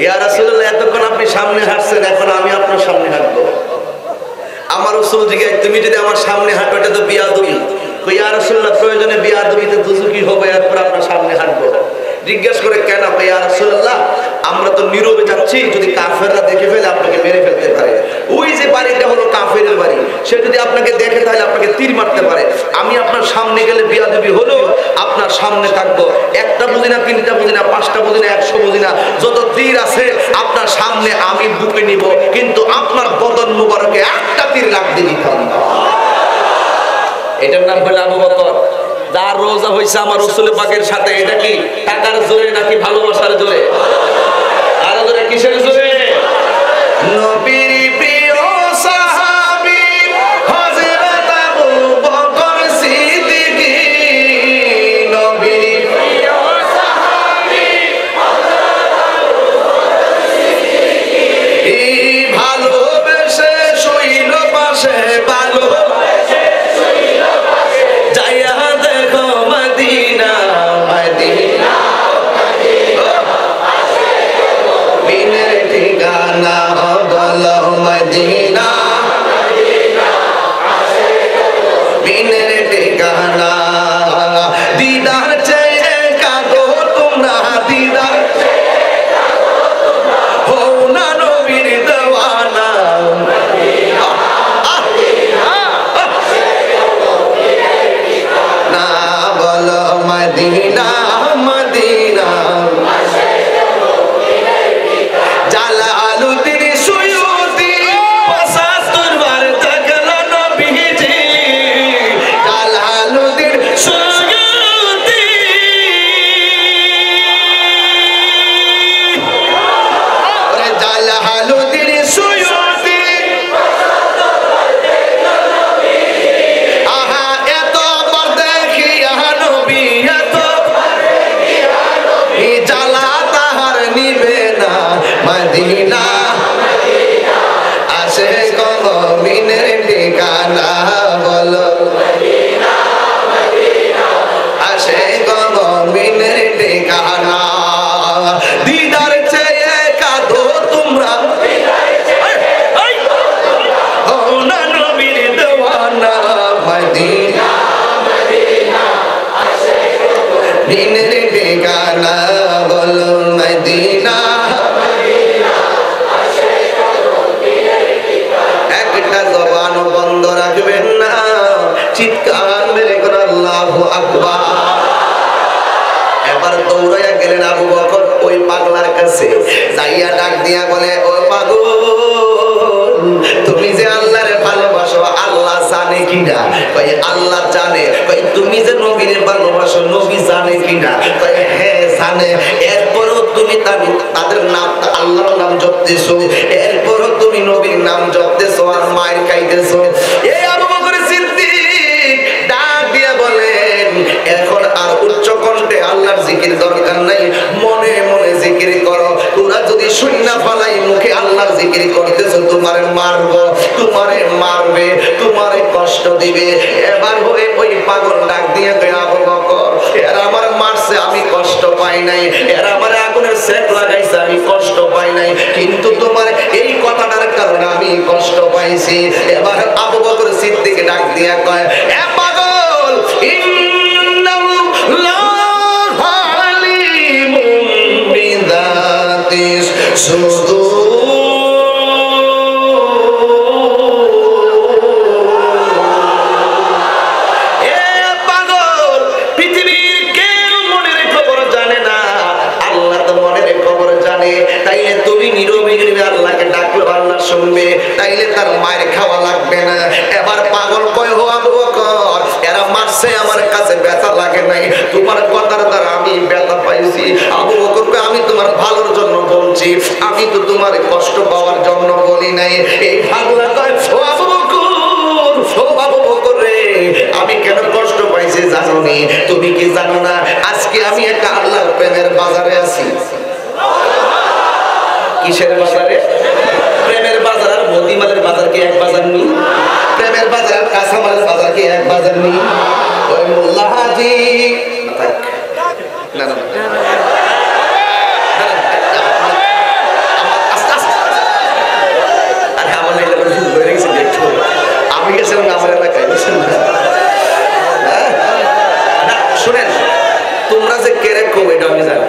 ইয়া রাসূলুল্লাহ, এতক্ষণ আপনি সামনে হাঁটছেন, এখন আমি আপনার সামনে হাঁটবো। আমার রসুল জিজ্ঞাসা তুমি যদি আমার সামনে হাঁটো, এটা তো বিয়াদবি। ইয়া রাসূলুল্লাহ, প্রয়োজনে বিয়াদবিতে দুজুকি হবে, এরপর আপনার সামনে হাঁটবো। জিজ্ঞেস করে, কেন ইয়া রাসূলুল্লাহ? আমরা তো নীরবে যাচ্ছি, যদি কাফেররা দেখে ফেলে, আপনাকে মেরে ফেলতে পারে। ওই যে বাড়িটা হলো কাফেরের বাড়ি। সে যদি আপনাকে দেখে, তাহলে আপনাকে তীর মারতে পারে। আমি আপনার সামনে গেলে বিয়াদবি হলো, আপনার সামনে থাকব। একটা বুঝি না, তিনটা বুঝি না, পাঁচটা বুঝি না, একশো বুঝি না। যত তীর আছে, আপনার সামনে আমি বুকে নিব, কিন্তু আপনার বদন মুবারকে একটা তীর লাগতে দিতাম। এটার নাম হলো আবু বকর। যার রোজা হয়েছে আমার রসুল পাকের সাথে, এটা কি টাকার জোরে নাকি ভালোবাসার জোরে? আরও কিসের জোরে? কথার দ্বারা আমি ব্যথা পাইছি। আবু বকরকে আমি তোমার ভালোর জন্য বলছি। আমি তো তোমার কষ্ট পাওয়ার জন্য বলি নাই। এই আমি কেন কষ্ট পাইছি জানো নি তুমি কি জানো না? আজকে আমি একটা আল্লাহর প্রেমের বাজারে আছি। কিসের বাজারে? প্রেমের বাজার আর মদিমালের বাজার কি এক বাজার নেই? প্রেমের বাজার, কাঁচামালের বাজার কি এক বাজার নেই? ওই মোল্লা হাজি থাক। না হয়ে? হ্যাঁ? তোমরা যে কেরে এটা আমি জানি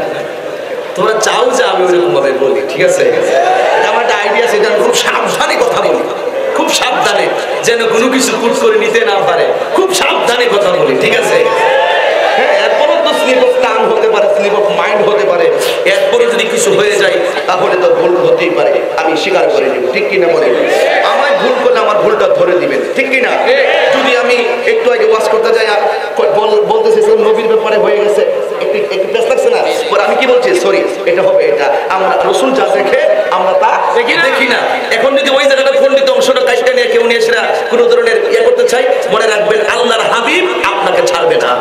তোমরা চাও যে আমি ভাবে বলি ঠিক আছে এটা খুব সাবধানে কথা বলি খুব সাবধানে যেন কোনো কিছু কুট করে নিতে না পারে খুব সাবধানে কথা বলি ঠিক আছে হ্যাঁ স্লিপ অফ টাং হতে পারে স্লিপ অফ মাইন্ড হতে পারে। এরপরে যদি কিছু হয়ে যায় তাহলে তো ভুল হতেই পারে। আমি স্বীকার করে নিব ঠিক কিনা বলে আমার ভুল করলে আমার ভুলটা ধরে দিবেন ঠিক কিনা? যদি আমি একটু আগে ওয়াশ করতে যাই আর ক- বল- বলতেছি নবীর ব্যাপারে হয়ে গেছে একটু একটু ব্যস্ত লাগছে না? আমি কি বলছি? সরি এটা হবে এটা। আমরা রসুল যা দেখে আমরা তা দেখি না। এখন যদি ওই জায়গাটা অংশটা কাজটা নিয়ে কেউ নিয়ে এসে কোনো ধরনের ইয়ে করতে চাই মনে রাখবেন আল্লাহর হাবিব আপনাকে ছাড়বে না।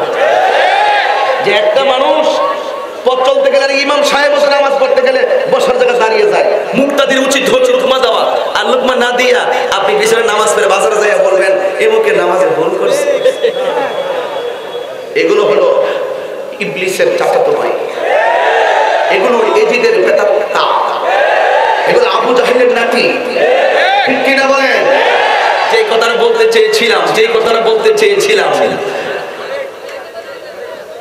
যে একটা মানুষ পথ চলতে গেলে ইমাম সাহেব বসে নামাজ পড়তে গেলে বসার জায়গা দাঁড়িয়ে যায়। মুক্তাদির উচিত হচ্ছে ক্ষমা দেওয়া। আর লোকমা না দিয়া আপনি পিছনে নামাজ পড়ে বাজারে যাইয়া বলবেন এমুকে নামাজে ভুল করছে। এগুলো হলো ইবলিসের চাচাতো ভাই। এগুলো এজিদের বেতার এগুলো আবু জাহেলের নাতি। বলতে চেয়েছিলাম যে কথাটা বলতে চেয়েছিলাম।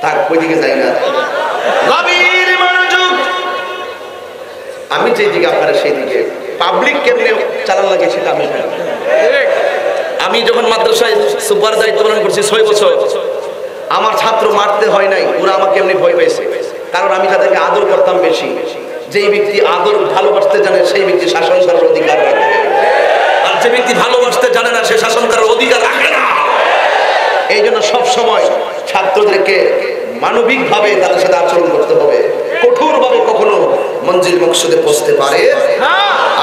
থাক ওইদিকে যাই না। গভীর মনোযোগ। আমি যেদিকে আপনারা সেই দিকে। পাবলিক কেমনে চালান লাগে সেটা আমি আমি যখন মাদ্রাসায় সুপার দায়িত্ব পালন করছি ছয় বছর আমার ছাত্র মারতে হয় নাই ওরা আমাকে এমনি ভয় পেয়েছে কারণ আমি তাদেরকে আদর করতাম বেশি। যেই ব্যক্তি আদর ভালোবাসতে জানে সেই ব্যক্তি শাসন করার অধিকার রাখে। আর যে ব্যক্তি ভালোবাসতে জানে না সে শাসন করার অধিকার রাখে না। এই জন্য সব সময় ছাত্রদেরকে মানবিক ভাবে তাদের সাথে আচরণ করতে হবে। কঠোর ভাবে কখনো মঞ্জিল মকসুদে পৌঁছতে পারে।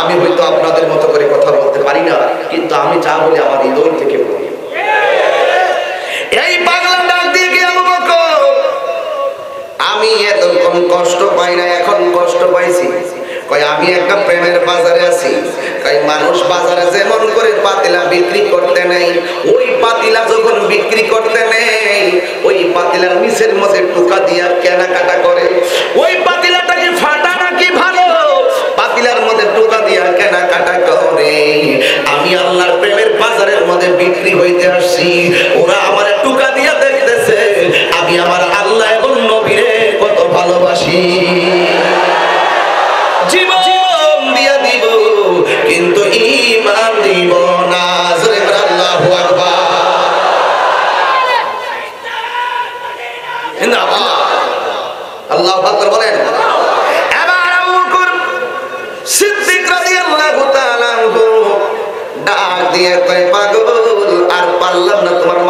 আমি হয়তো আপনাদের মতো করে কথা বলতে পারি না, কিন্তু আমি যা বলি আমার হৃদয় থেকে বলি। এই পাগলা ডাক দিয়ে কি আমি এতক্ষণ কষ্ট পাই না, এখন কষ্ট পাইছি। কই আমি একটা প্রেমের বাজারে আছি। কই মানুষ বাজারে যেমন করে পাতিলা বিক্রি করতে নেই, ওই পাতিলা যখন বিক্রি করতে নেই পাতিলার নিচের মধ্যে টুকা দিয়া কেনাকাটা করে। ওই পাতিলাটা কি ফাটা নাকি ভালো? পাতিলার মধ্যে টুকা দিয়া কেনাকাটা করে। আমি আল্লাহর প্রেমের বাজারের মধ্যে বিক্রি হইতে আসছি। ওরা আমার টুকা দিয়া দেখতেছে। আমি আমার আল্লাহ এবং নবীরে কত ভালোবাসি। জীবন দিয়া দিব, কিন্তু ইমান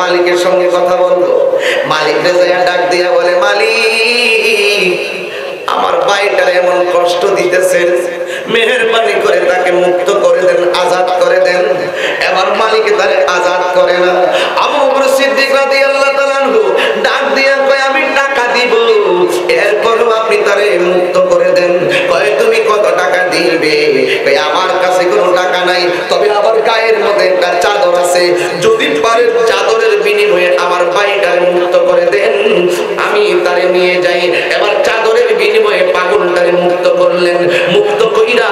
মালিকের সঙ্গে কথা বলব। মালিক রেজায়া ডাক দিয়া বলে, মালিক, আমার এমন কষ্ট দিতেছেন মেহেরবানি করে তাকে মুক্ত করে দেন, আজাদ করে দেন। এবার মালিক তারে আজাদ করে না। আবু বকর সিদ্দিক রাদিয়াল্লাহু ডাক দিয়া কয়, আমি টাকা দিব। এরপরও আপনি তারে মুক্ত করে দেন। কয়, তুমি কত টাকা দিবে? কয়, আমার কাছে কোনো টাকা নাই। তবে গায়ের মধ্যে একটা চাদর আছে। যদি পারেন চাদরের বিনিময়ে আমার ভাইটারে মুক্ত করে দেন। আমি তারে নিয়ে যাই। এবার চাদরের বিনিময়ে পাগলটারে মুক্ত করলেন। মুক্ত কইরা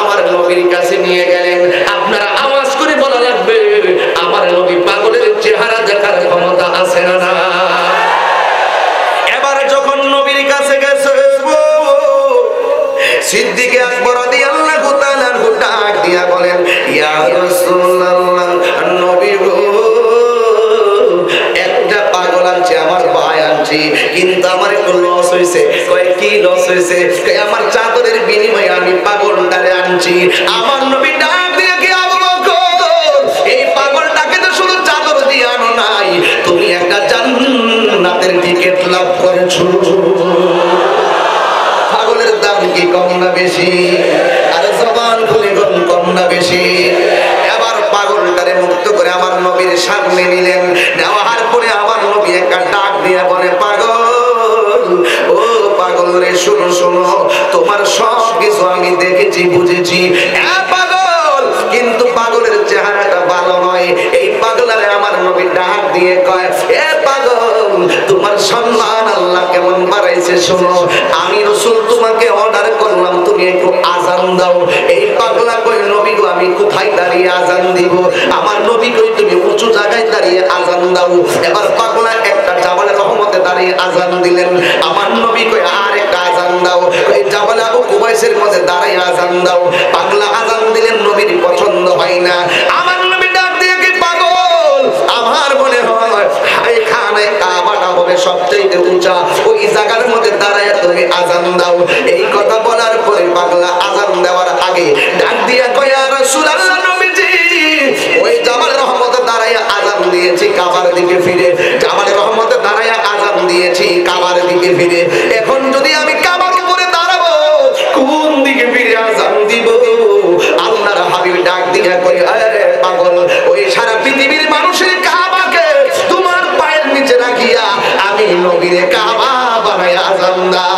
আমার নবীর কাছে নিয়ে গেলেন। আপনারা আওয়াজ করে বলা লাগবে, আমার নবী পাগলের চেহারা দেখার ক্ষমতা আছে না না ইয়া রাসূলুল্লাহ নবী গো একটা পাগল আনছে, আমার ভাই আনছি, কিন্তু আমার একটু লস হয়েছে। কয় লস কয়, আমার চাদরের বিনিময়ে আমি পাগলটারে আনছি। আমার নবী শুধু পাগলের দাম কি কম না বেশি? সামনে নিলেন নেওয়ার পরে আমার নবী একটা ডাক দিয়ে বলে, পাগল, ও পাগল রে, শোনো শোনো, তোমার সব কিছু আমি দেখেছি, বুঝেছি। কিন্তু পাগলের চেহারাটা ভালো নয়। এই পাগলারে আমার নবী ডাক দিয়ে কয় তোমার সম্মান আল্লাহ কেমন বাড়াইছে শোনো। আমি রসুল তোমাকে অর্ডার করলাম, তুমি একটু আজান দাও। এই পাগলা কই নবী গো, আমি কোথায় দাঁড়িয়ে আজান দিব? আমার নবী কই তুমি উঁচু জায়গায় দাঁড়িয়ে আজান দাও। এবার পাগলা একটা জাবালে রহমতে দাঁড়িয়ে আজান দিলেন। আমার নবী কই আর একটা আজান দাও। এই জাবালে আবু কুবাইসের মধ্যে দাঁড়িয়ে আজান দাও। পাগলা আজান দিলেন, নবীর পছন্দ হয় না। হবে সবচেয়ে উঁচা, ওই জায়গার মধ্যে দাঁড়ায় তুমি আজান দাও। এই কথা বলার পরে পাগলা আজান দেওয়ার আগে ডাক দিয়া কয়া রাসূলুল্লাহ ওই জামাল রহমত আজান দিয়েছি কাবার দিকে ফিরে। জামাল রহমত দাঁড়ায় আজান দিয়েছি কাবার দিকে ফিরে। এখন যদি আমি নবীরে কাবা বানায় আজান দা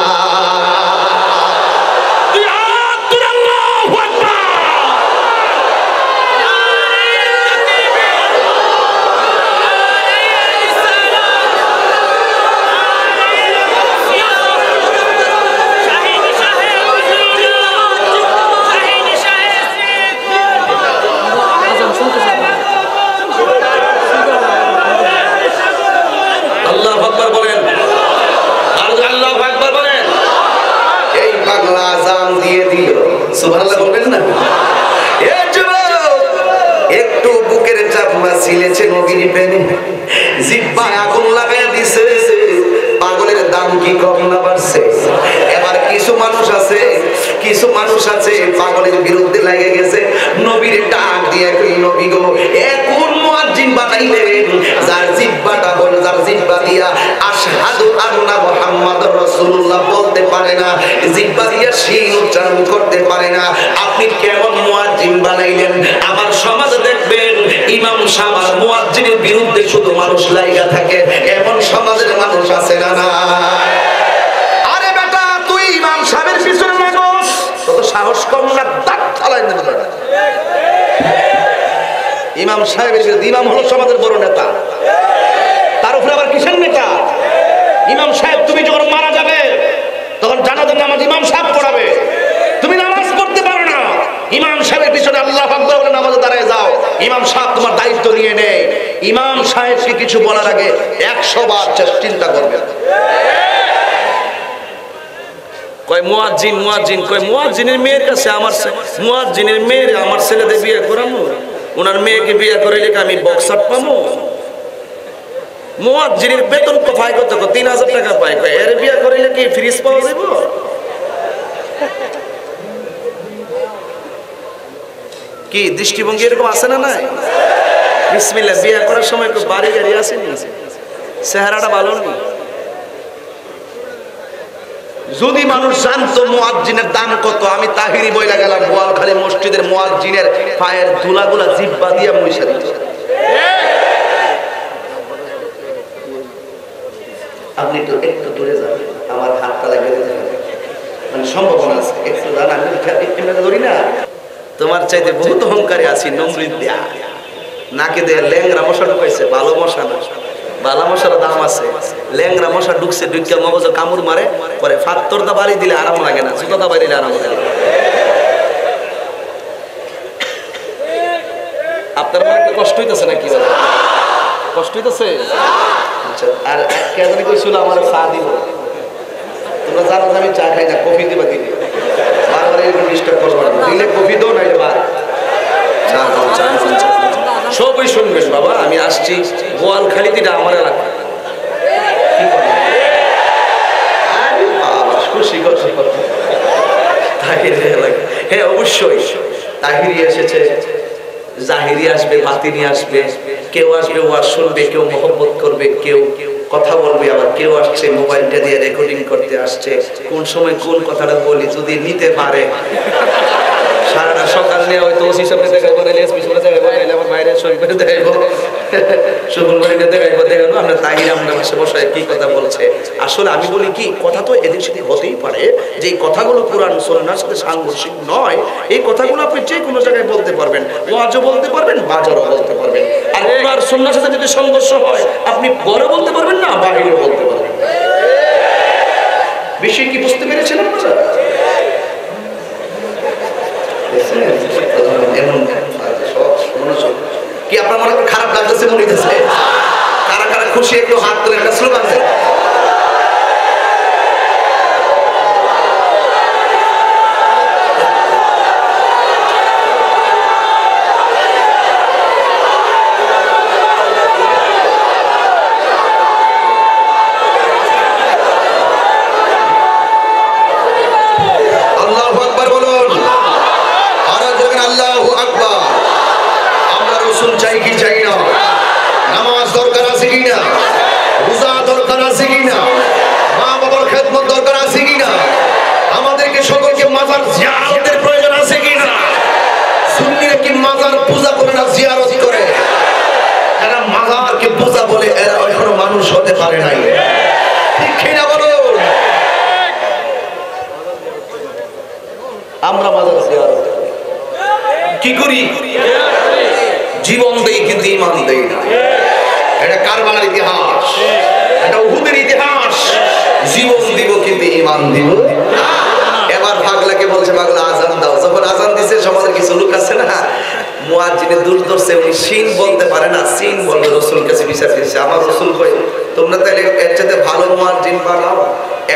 মুয়াজ্জিন মুয়াজ্জিন কয়, মুয়াজ্জিনের মেয়ের কাছে আমার মুয়াজ্জিনের মেয়ের আমার ছেলেদের বিয়ে করামু। ওনার মেয়েকে বিয়ে করাইলে কি আমি বক্সার পামু? মুয়াজ্জিনের বেতন পাই কত? তিন হাজার টাকা পাই কয়, এর বিয়ে করাইলে কি ফ্রিজ পাওয়া যাব কি, দৃষ্টিভঙ্গি এরকম আছে না নাই? বিসমিল্লাহ, বিয়ে করার সময় বাড়ি গাড়ি আসেনি চেহারাটা ভালো নেই যদি মানুষ জানতো মুয়াজ্জিনের দাম কত, আমি তাহিরি বইলা গেলাম বোয়ালখালী মসজিদের মুয়াজ্জিনের পায়ের ধুলাগুলা জিব্বা দিয়া মুইসা দিত। আপনি তো একটু দূরে যান আমার হাতটা দিতে মানে সম্ভাবনা আছে, একটু দান আমি ধরি না। তোমার চাইতে বহুত অহংকারে আছি নমৃত দেয়া। নাকে দিয়ে ল্যাংরা মশা ঢুকাইছে, ভালো মশা না। বালা মশার দাম আছে ল্যাংরা মশা ঢুকছে ঢুকিয়া মগজ কামড় মারে পরে ফাত্তর দা বাড়ি দিলে আরাম লাগে না জুতা দা বাড়ি দিলে আরাম লাগে আপনার মনে একটু কষ্ট হইতেছে নাকি? কষ্ট হইতেছে? আচ্ছা, আর কে জানি কইছিল আমার চা দিব তোমরা জানো আমি চা খাই না কফি দিবা দিলে বারবার এরকম ডিস্টার্ব করব দিলে কফি দাও নাইলে বা চা দাও চা। সবই শুনবেন বাবা। আমি আসছি। গোয়াল খালি দিটা আমার এলাকা হ্যাঁ অবশ্যই। এসেছে। আসবে আসবে। কেউ আসবে শুনবে, কেউ করবে, কেউ কথা বলবে, আবার কেউ আসছে, মোবাইলটা দিয়ে রেকর্ডিং আসছে। কোন সময় কোন কথাটা বলি, যদি নিতে পারে। সারাটা সকাল নিয়ে হয়তো ওসি নাহলে এসপি নাহলে আমার বাইরে শরীর করে দেখাবো বাড়িতে দেখাইবো আমরা কি কথা আসলে আমি বলি কি, কথা তো হতেই পারে, যে কথাগুলো সাথে সাংঘর্ষিক নয়, এই কথাগুলো আপনি যে কোনো জায়গায় বলতে পারবেন বলতে পারবেন বলতে পারবেন। আর সাথে যদি সংঘর্ষ হয়, আপনি বলতে পারবেন না, বাহিরেও বলতে পারবেন। বিষয় কি বুঝতে পেরেছেন কি আপনার মনে খারাপ লাগতেছে মনে কারা কারা খুশি একটু হাত তুলে একটা স্লোগান দেন আল্লাহু আকবার বলুন আর দেখেন আল্লাহু আকবার আমরা রসুল চাই কি চাই না নামাজ দরকার আছে কি না রোজা দরকার আছে কি না মা বাবার খেদমত দরকার আছে কি না আমাদেরকে সকলকে মাজার জিয়ারতের প্রয়োজন আছে কি না সুন্নিরা কি মাজার পূজা করে না জিয়ারত করে এরা মাজারকে পূজা বলে এরা এখনও মানুষ হতে পারে নাই। আমরা কি করি? জীবন দেই কিন্তু ইমান দেই না। এটা কারবালার ইতিহাস। এটা উহুদের ইতিহাস। জীবন দিব কিন্তু ইমান দিব। এবার পাগলাকে বলছে পাগলা আজান দাও। যখন আজান দিছে, সমাজের কিছু লোক আছে না দূর উনি সিন বলতে পারে না, সিন বলবে রসুল কাছে বিচার দিচ্ছে। আমার রসুল কই, তোমরা তাহলে এর চাইতে ভালো বানাও।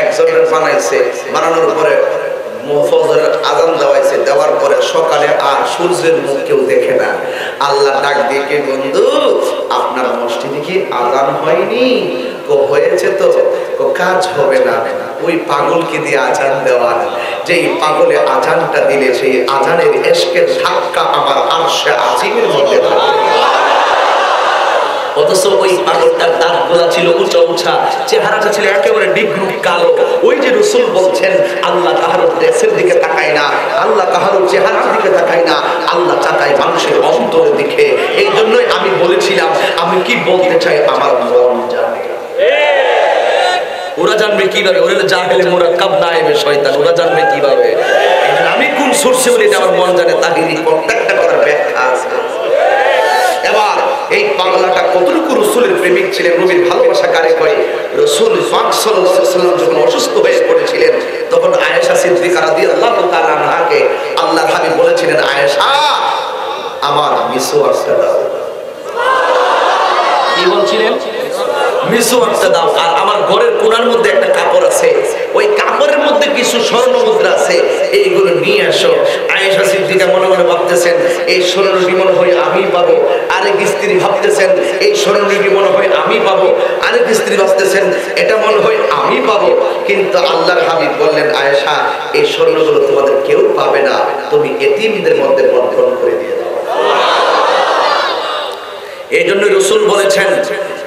একজনের বানাইছে, বানানোর পরে আজান দেওয়াইছে, দেওয়ার পরে সকালে আর সূর্যের মুখ কেউ দেখে না। আল্লাহ ডাক দিয়ে, কে বন্ধু, আপনার মসজিদে কি আজান হয়নি? ও হয়েছে তো কাজ হবে না। ওই পাগলকে দিয়ে আজান দেওয়া। যেই পাগলে আজানটা দিলে, সেই আজানের এসকের ধাক্কা আমার আরশে আজিমের মধ্যে মানুষের দিকে। এই জন্যই আমি বলেছিলাম, আমি কি বলতে চাই আমার মন জানে। ওরা জানবে কীভাবে ওরা জাহেলে মুরাক্কাব না এবে শয়তান ওরা জানবে কীভাবে। আমি কোন সোর্সে বলি এটা আমার মন জানে তাহিরি প্রত্যেকটা করার ব্যাখ্যা আছে। এবার এই পাগলাটা কতটুকু রসুলের প্রেমিক ছিলেন নবীর ভালোবাসা কারে করে? রসুল সাল্লাম যখন অসুস্থ হয়ে পড়েছিলেন তখন আয়েশা সিদ্দিকা রাদিয়াল্লাহু আল্লাহ আনহাকে আল্লাহর হাবিব বলেছিলেন আয়েশা আমার মিসওয়াকটা দাও। কি বলছিলেন? মিসওয়াকটা দাও আর ঘরের কোণার মধ্যে একটা কাপড় আছে। ওই কাপড়ের মধ্যে কিছু স্বর্ণ মুদ্রা আছে। এইগুলো নিয়ে আসো। আয়েশা সিদ্দিকা মনে মনে ভাবতেছেন, এই স্বর্ণটি মনে হয় আমি পাবো। আরেক স্ত্রী ভাবতেছেন, এই স্বর্ণটি মনে হয় আমি পাবো। আরেক স্ত্রী ভাবতেছেন, এটা মনে হয় আমি পাবো। কিন্তু আল্লাহর হাবিব বললেন, আয়েশা, এই স্বর্ণগুলো তোমাদের কেউ পাবে না। তুমি এতিমদের মধ্যে বন্টন করে দিয়ে দাও। এই জন্য রসুল বলেছেন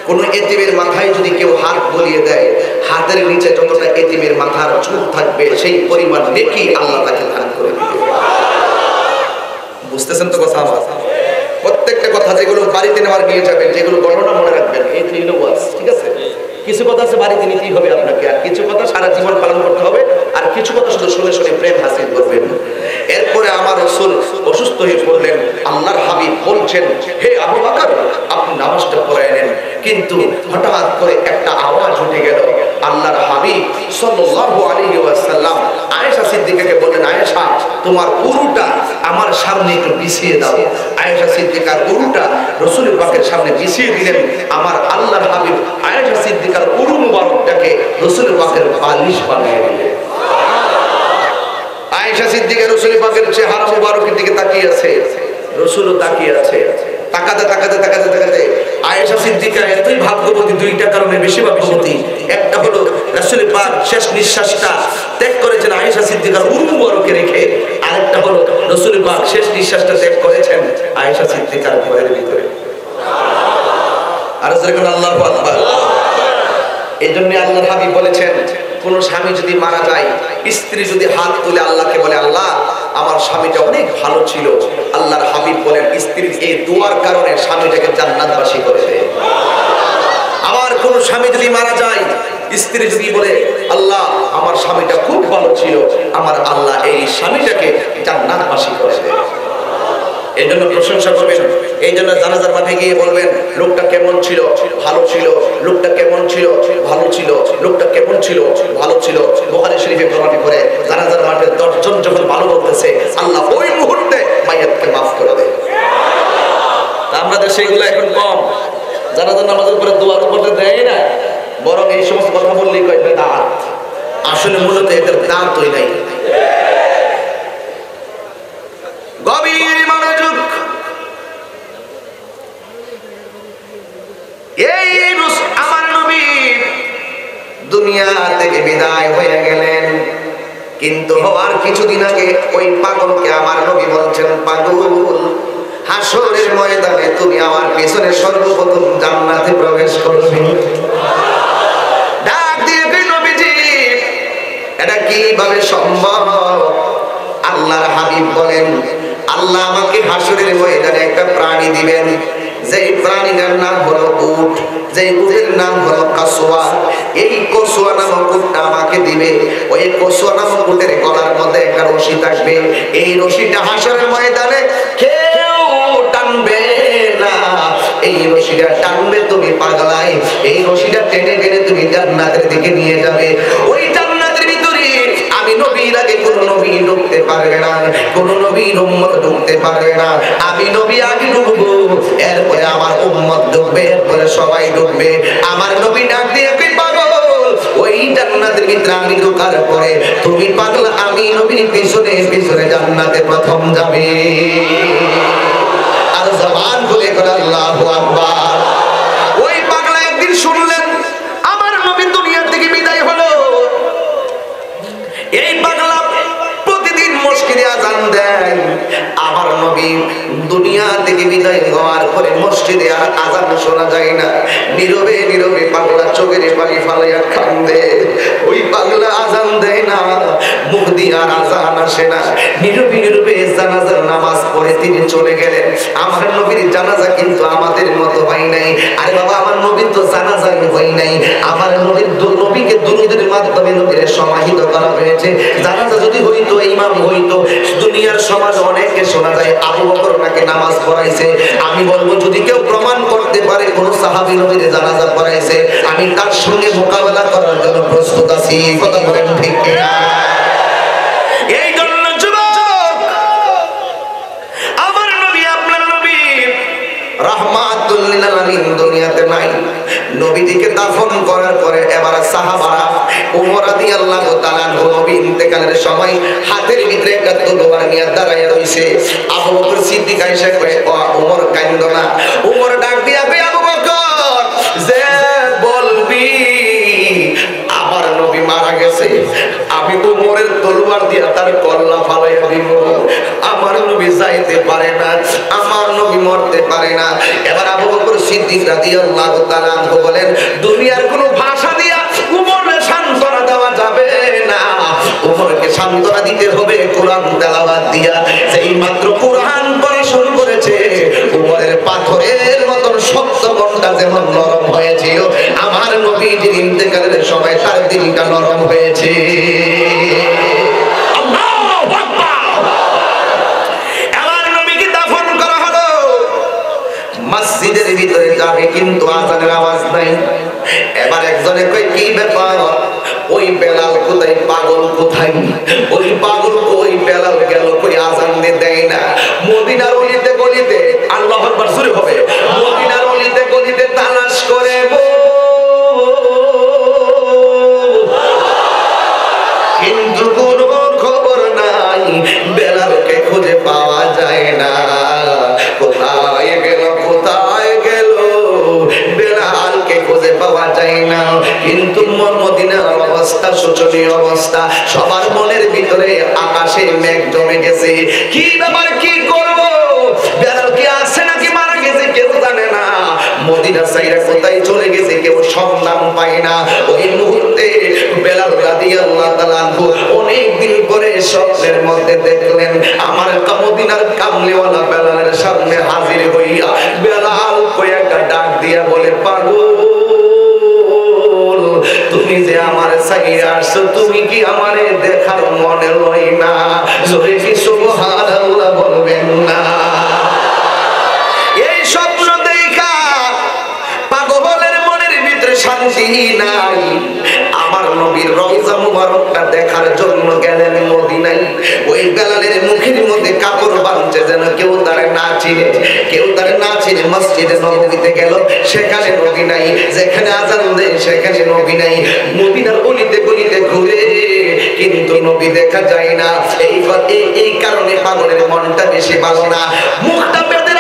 কোন এতিমের মাথায় যদি কেউ হাত বলিয়ে দেয়, হাতের নিচে যতটা এতিমের মাথার চুল থাকবে, সেই পরিমাণ নেকি আল্লাহ তাকে দান করে দিবে। বুঝতেছেন তো কথা আমার? প্রত্যেকটা কথা যেগুলো বাড়িতে নেওয়ার নিয়ে যাবেন, যেগুলো গণনা মনে রাখবেন, এই ওয়াজ ঠিক আছে? কিছু কথা আছে, বাড়িতে নিতেই হবে আপনাকে। আর কিছু কথা সারা জীবন পালন করতে হবে, আর কিছু কথা শুধু শুনে শুনে প্রেম হাসিল করবেন। এরপরে আমার রসুল অসুস্থ হয়ে পড়লেন, আল্লাহর হাবিব বলছেন, হে আবু বাকর, আপনি নামাজটা পড়ে নেন। কিন্তু হঠাৎ করে একটা আওয়াজ উঠে গেল। আল্লাহর হাবিব সাল্লাল্লাহু আলাইহি ওয়াসাল্লাম আয়েশা সিদ্দিকাকে বললেন, আয়েশা, তোমার উরুটা আমার সামনে একটু বিছিয়ে দাও। আয়েশা সিদ্দিকার উরুটা রসুল পাকের সামনে বিছিয়ে দিলেন। আমার আল্লাহর হাবিব আয়েশা সিদ্দিকার উরু মুবারকটাকে রসুল পাকের বালিশ বানিয়ে দিলেন আয়েশা সিদ্দিকা রসুল পাকের চেহারা মুবারকের দিকে তাকিয়ে আছে। রসুলও তাকিয়ে আছে। তাকাতে তাকাতে তাকাতে তাকাতে আয়েশা সিদ্দিকা এতই ভাগ্যবতী দুইটা কারণে বেশি ভাগ্যবতী। একটা হলো রাসূল পাক শেষ নিঃশ্বাসটা ত্যাগ করেছেন আয়েশা সিদ্দিকার উরু মুবারকে রেখে। আরেকটা হলো রাসূল পাক শেষ নিঃশ্বাসটা ত্যাগ করেছেন আয়েশা সিদ্দিকার ঘরের ভিতরে। আর আল্লাহু আকবার এই জন্য আল্লাহর হাবিব বলেছেন, কোন স্বামী যদি মারা যায়, স্ত্রী যদি হাত তুলে আল্লাহকে বলে, আল্লাহ, আমার স্বামীটা অনেক ভালো ছিল। আল্লাহর হাবিব বলেন স্ত্রীর এই দুয়ার কারণে স্বামীটাকে জান্নাতবাসী করে দেয় আবার কোন স্বামী যদি মারা যায়, স্ত্রী যদি বলে, আল্লাহ, আমার স্বামীটা খুব ভালো ছিল। আমার আল্লাহ এই স্বামীটাকে জান্নাতবাসী করে দেয় এই জন্য প্রশংসা করবেন। এই জন্য জানাজার মাঠে গিয়ে বলবেন, লোকটা কেমন ছিল? ভালো ছিল। লোকটা কেমন ছিল? ভালো ছিল। লোকটা কেমন ছিল? ভালো ছিল। বোহারি শরীফে প্রমাণ করে জানাজার মাঠে দশজন যখন ভালো বলতেছে, আল্লাহ ওই মুহূর্তে মাইয়াতকে মাফ করে দেয়। তা দেশে এগুলো এখন কম। জানাজার নামাজের পরে দোয়ার উপরে দেয় না, বরং এই সমস্ত কথা বললেই কয় দাঁত আসলে মূলত এদের দাঁতই নাই। গভীর মনোযোগ। এই আমার নবী দুনিয়া থেকে বিদায় হয়ে গেলেন। কিন্তু হওয়ার কিছুদিন আগে ওই পাগলকে আমার নবী বলছেন, পাগল, হাসরের ময়দানে তুমি আমার পেছনে সর্বপ্রথম জান্নাতে প্রবেশ করবে। ডাক দিয়ে নবীজি, এটা কীভাবে সম্ভব? আল্লাহর হাবিব বলেন আল্লাহ আমাকে হাসরের ময়দানে একটা প্রাণী দিবেন। যেই প্রাণীটার নাম হলো উট, যেই উটের নাম হলো কাসুয়া। এই কসুয়া নামক উটটা আমাকে দিবে। ওই কসুয়া নামক উটের গলার মধ্যে একটা রশি থাকবে। এই রশিটা হাসরের ময়দানে কেউ টানবে না। এই রশিটা টানবে তুমি পাগলাই। এই রশিটা টেনে টেনে তুমি জান্নাতের দিকে নিয়ে যাবে। ওই আগে কোন নবী ঢুকতে পারবে না, কোন নবীর উম্মত ঢুকতে পারবে না। আমি নবী আগে ঢুকবো, এরপরে আমার উম্মত ঢুকবে, এরপরে সবাই ঢুকবে। আমার নবী ডাক দিয়ে পাগল, ওই জান্নাতের পরে আমি পিছনে প্রথম যাবে। আর জবান খুলে করে আল্লাহু নবী দুনিয়া থেকে বিদায় হওয়ার পরে মসজিদে আর আজান শোনা যায় না। নীরবে নীরবে পাগলা চোখের পানি ফালাইয়া দে ওই পাগলা আজান দেয় দিয়ে আর আজান আসে না নীরবে নীরবে জানাজার নামাজ পড়ে তিনি চলে গেলেন। আমার নবীর জানাজা কিন্তু আমাদের মতো হয় নাই। আরে বাবা, আমার নবীর তো জানাজাই হয় নাই। আমার নবীর নবীকে দুরুদের মাধ্যমে নবীর সমাহিত করা হয়েছে। জানাজা যদি হইতো, ইমাম হইতো, দুনিয়ার সমাজ অনেকে শোনা যায়, আবু বকর নাকি নামাজ পড়াইছে। আমি বলব, যদি কেউ প্রমাণ করতে পারে, কোন সাহাবী নবীর জানাজা পড়াইছে, আমি তার সঙ্গে মোকাবেলা করার জন্য প্রস্তুত আছি। কথা বলেন ঠিক কিনা? এই জন্য যুবক আমার নবী আপনার নবী রাহমাতুল লিল আলামিন দুনিয়াতে নাই। নবীজিকে দাফন করার পরে এবার সাহাবারা ওমর রাদিয়াল্লাহু তাআলা নবী ইন্তেকালের সময় হাতের ভিতরে একটা তলোয়ার নিয়ে দাঁড়ায় রইছে। আবু বকর সিদ্দিক আয়েশা কয়, ও ওমর কান্দো না। ওমর ডাক দিয়া কয় আবু বকর, যে বলবি, আমার নবী মারা গেছে। আমি উমরের তলোয়ার দিয়া তার কল্লা ফালাইয়া দিব। আমার নবী যাইতে পারে না। মরতে পারে না। এবার আবু বকর সিদ্দিক রাদিয়াল্লাহু তাআলা আনহু বলেন, দুনিয়ার কোনো ভাষা দিয়া উমরের সান্ত্বনা দেওয়া যাবে না। উমরকে সান্ত্বনা দিতে হবে কোরআন তেলাওয়াত দিয়া। সেই মাত্র কোরআন পড়া শুরু করেছে, উমরের পাথরের মতন শক্ত মনটা যেমন নরম হয়েছিল, আমার নবীজির ইন্তেকালের সময় তার দিলটা নরম হয়েছে আল্লাহু আকবার আমার নবীকে দাফন করা হলো মসজিদের যাবে কিন্তু আজানের আওয়াজ নাই। এবার একজনে কই কি ব্যাপার? ওই বেলাল কোথায়? পাগল কোথায়? ওই পাগল কই? বেলাল গেল কই? আজান দিয়ে না। মদিনার অলিতে কিন্তু মোর মদিনার অবস্থা শোচনীয় অবস্থা। সবার মনের ভিতরে আকাশে মেঘ জমে গেছে। কি ব্যাপার, কি করব? বেলাল কি আছে নাকি মারা গেছে কেউ জানে না। মদিনা সাইরা কোথায় চলে গেছে কেউ সন্ধান পায় না। ওই মুহূর্তে বেলাল রাদিয়াল্লাহু তাআলা অনেক দিন পরে স্বপ্নের মধ্যে দেখলেন, আমার মদিনার কামলিওয়ালা বেলালের সামনে হাজির হইয়া বেলাল কয়েকটা ডাক দিয়া বলে পাগল তুমি যে আমার সাইরা আসছো, তুমি কি আমারে দেখার মনে লই না? জোরে কি সুবহানাল্লাহ বলবেন না? এই স্বপ্ন দেখা পাগলের মনের ভিতরে শান্তি নাই। আমার নবীর রওজা মুবারকটা দেখার জন্য গেলেন মদিনায়। ওই বেলালের মুখের মধ্যে বাঁধছে যেন কেউ তারে না চিনে, কেউ তারে না চিনে মসজিদে নবীতে গেল, সেখানে নবী নাই, যেখানে আজান দেয় সেখানে নবী নাই। মদিনার গলিতে গলিতে ঘুরে, কিন্তু নবী দেখা যায় না। এই এই- কারণে পাগলের মনটা বেশি ভালো না। মুখটা রাখছে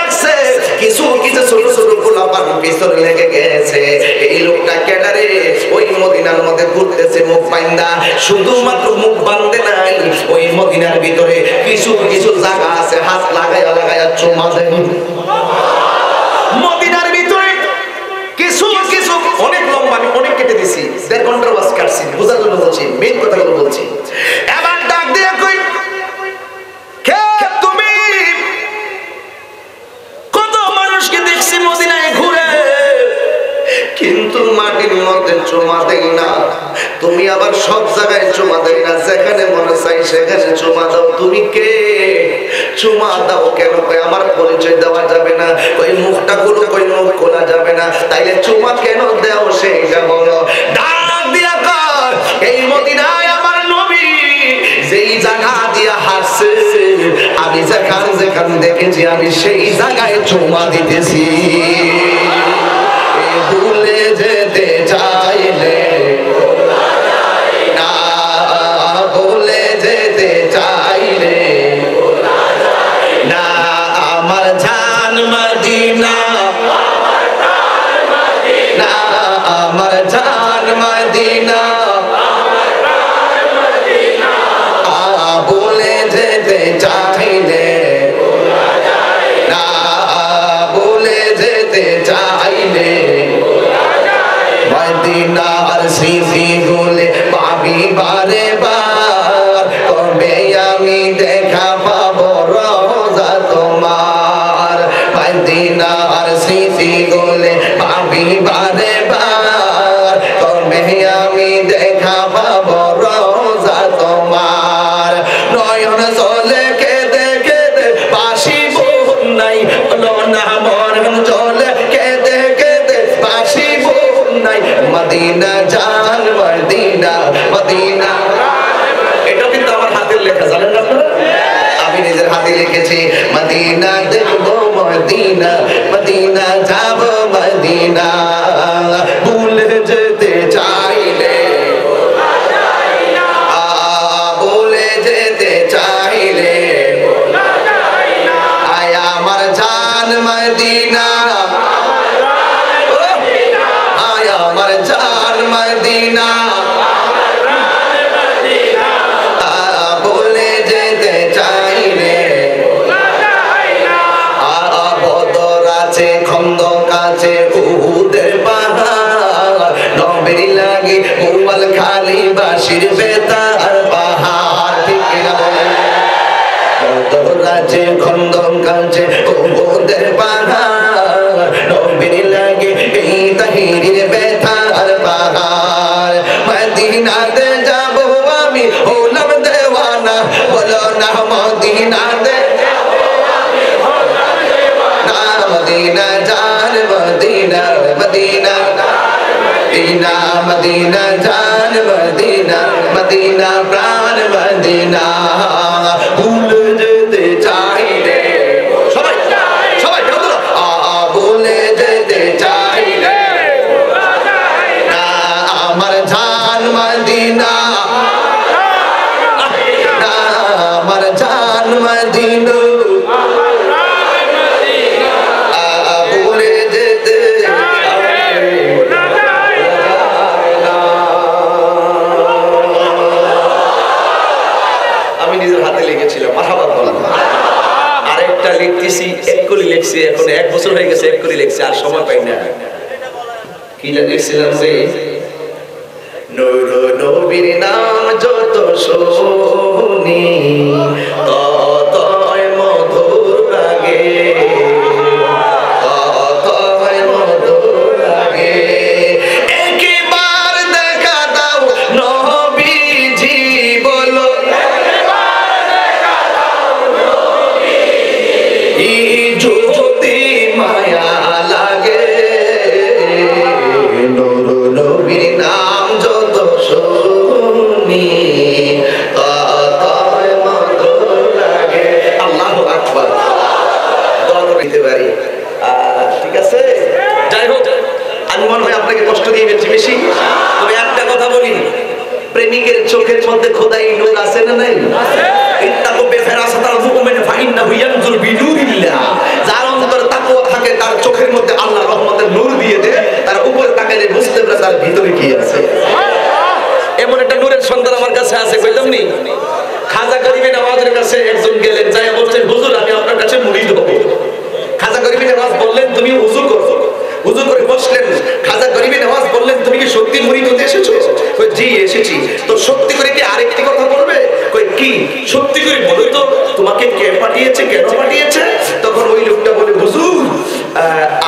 কিছু কিছু ছোট ছোট গোলাপান পিছনে লেগে গেছে। এই লোকটা কেডারে ওই মদিনার মধ্যে ঘুরতেছে, মুখ বাইন্দা শুধুমাত্র মুখ বান্ধে নাই, ওই মদিনার ভিতরে কিছু কিছু জায়গা আছে, হাত লাগায়া লাগায়া চুমা দেয়। মদিনার ভিতরে কিছু কিছু, অনেক লম্বা, আমি অনেক কেটে দিছি। দেড় ঘণ্টার বাস কাটছি, বোঝার জন্য বলছি মেন কথাগুলো বলছি। দেখছি মদিনায় ঘুরে। কিন্তু মাটির মধ্যে চুমা দেই না। তুমি আবার সব জায়গায় চুমা দেই না। যেখানে মনে চাই সেখানে চুমা দাও। তুমি কে? চুমা দাও কেন? আমার পরিচয় দেওয়া যাবে না। ওই মুখটা গুলো কই মুখ খোলা যাবে না। তাইলে চুমা কেন দেও সেইটা বলো। ডাক দিয়া কর, এই মদিনায় আমার নবী, যেই জায়গা হাসছে আমি যেখান যেখান দেখেছি আমি সেই জায়গায় চুমা দিতেছি। জান মদিনা। আয় আমার জান মদিনা। মদিনা মদিনা জান মদিনা মদিনা প্রাণ মদিনা লিখছি, এখন এক বছর হয়ে গেছে এক করে লিখছি, আর সময় পাই না। কি লিখছিলাম যে? নবীর নাম যত শুনি। কি সত্যি মুরিদ হতে এসেছ? জি, এসেছি। তো সত্যি করে কি আরেকটি কথা বলবে? কই, কি? সত্যি করে বলো তো, তোমাকে কে পাঠিয়েছে, কেন পাঠিয়েছে? তখন ওই লোকটা বলে, হুজুর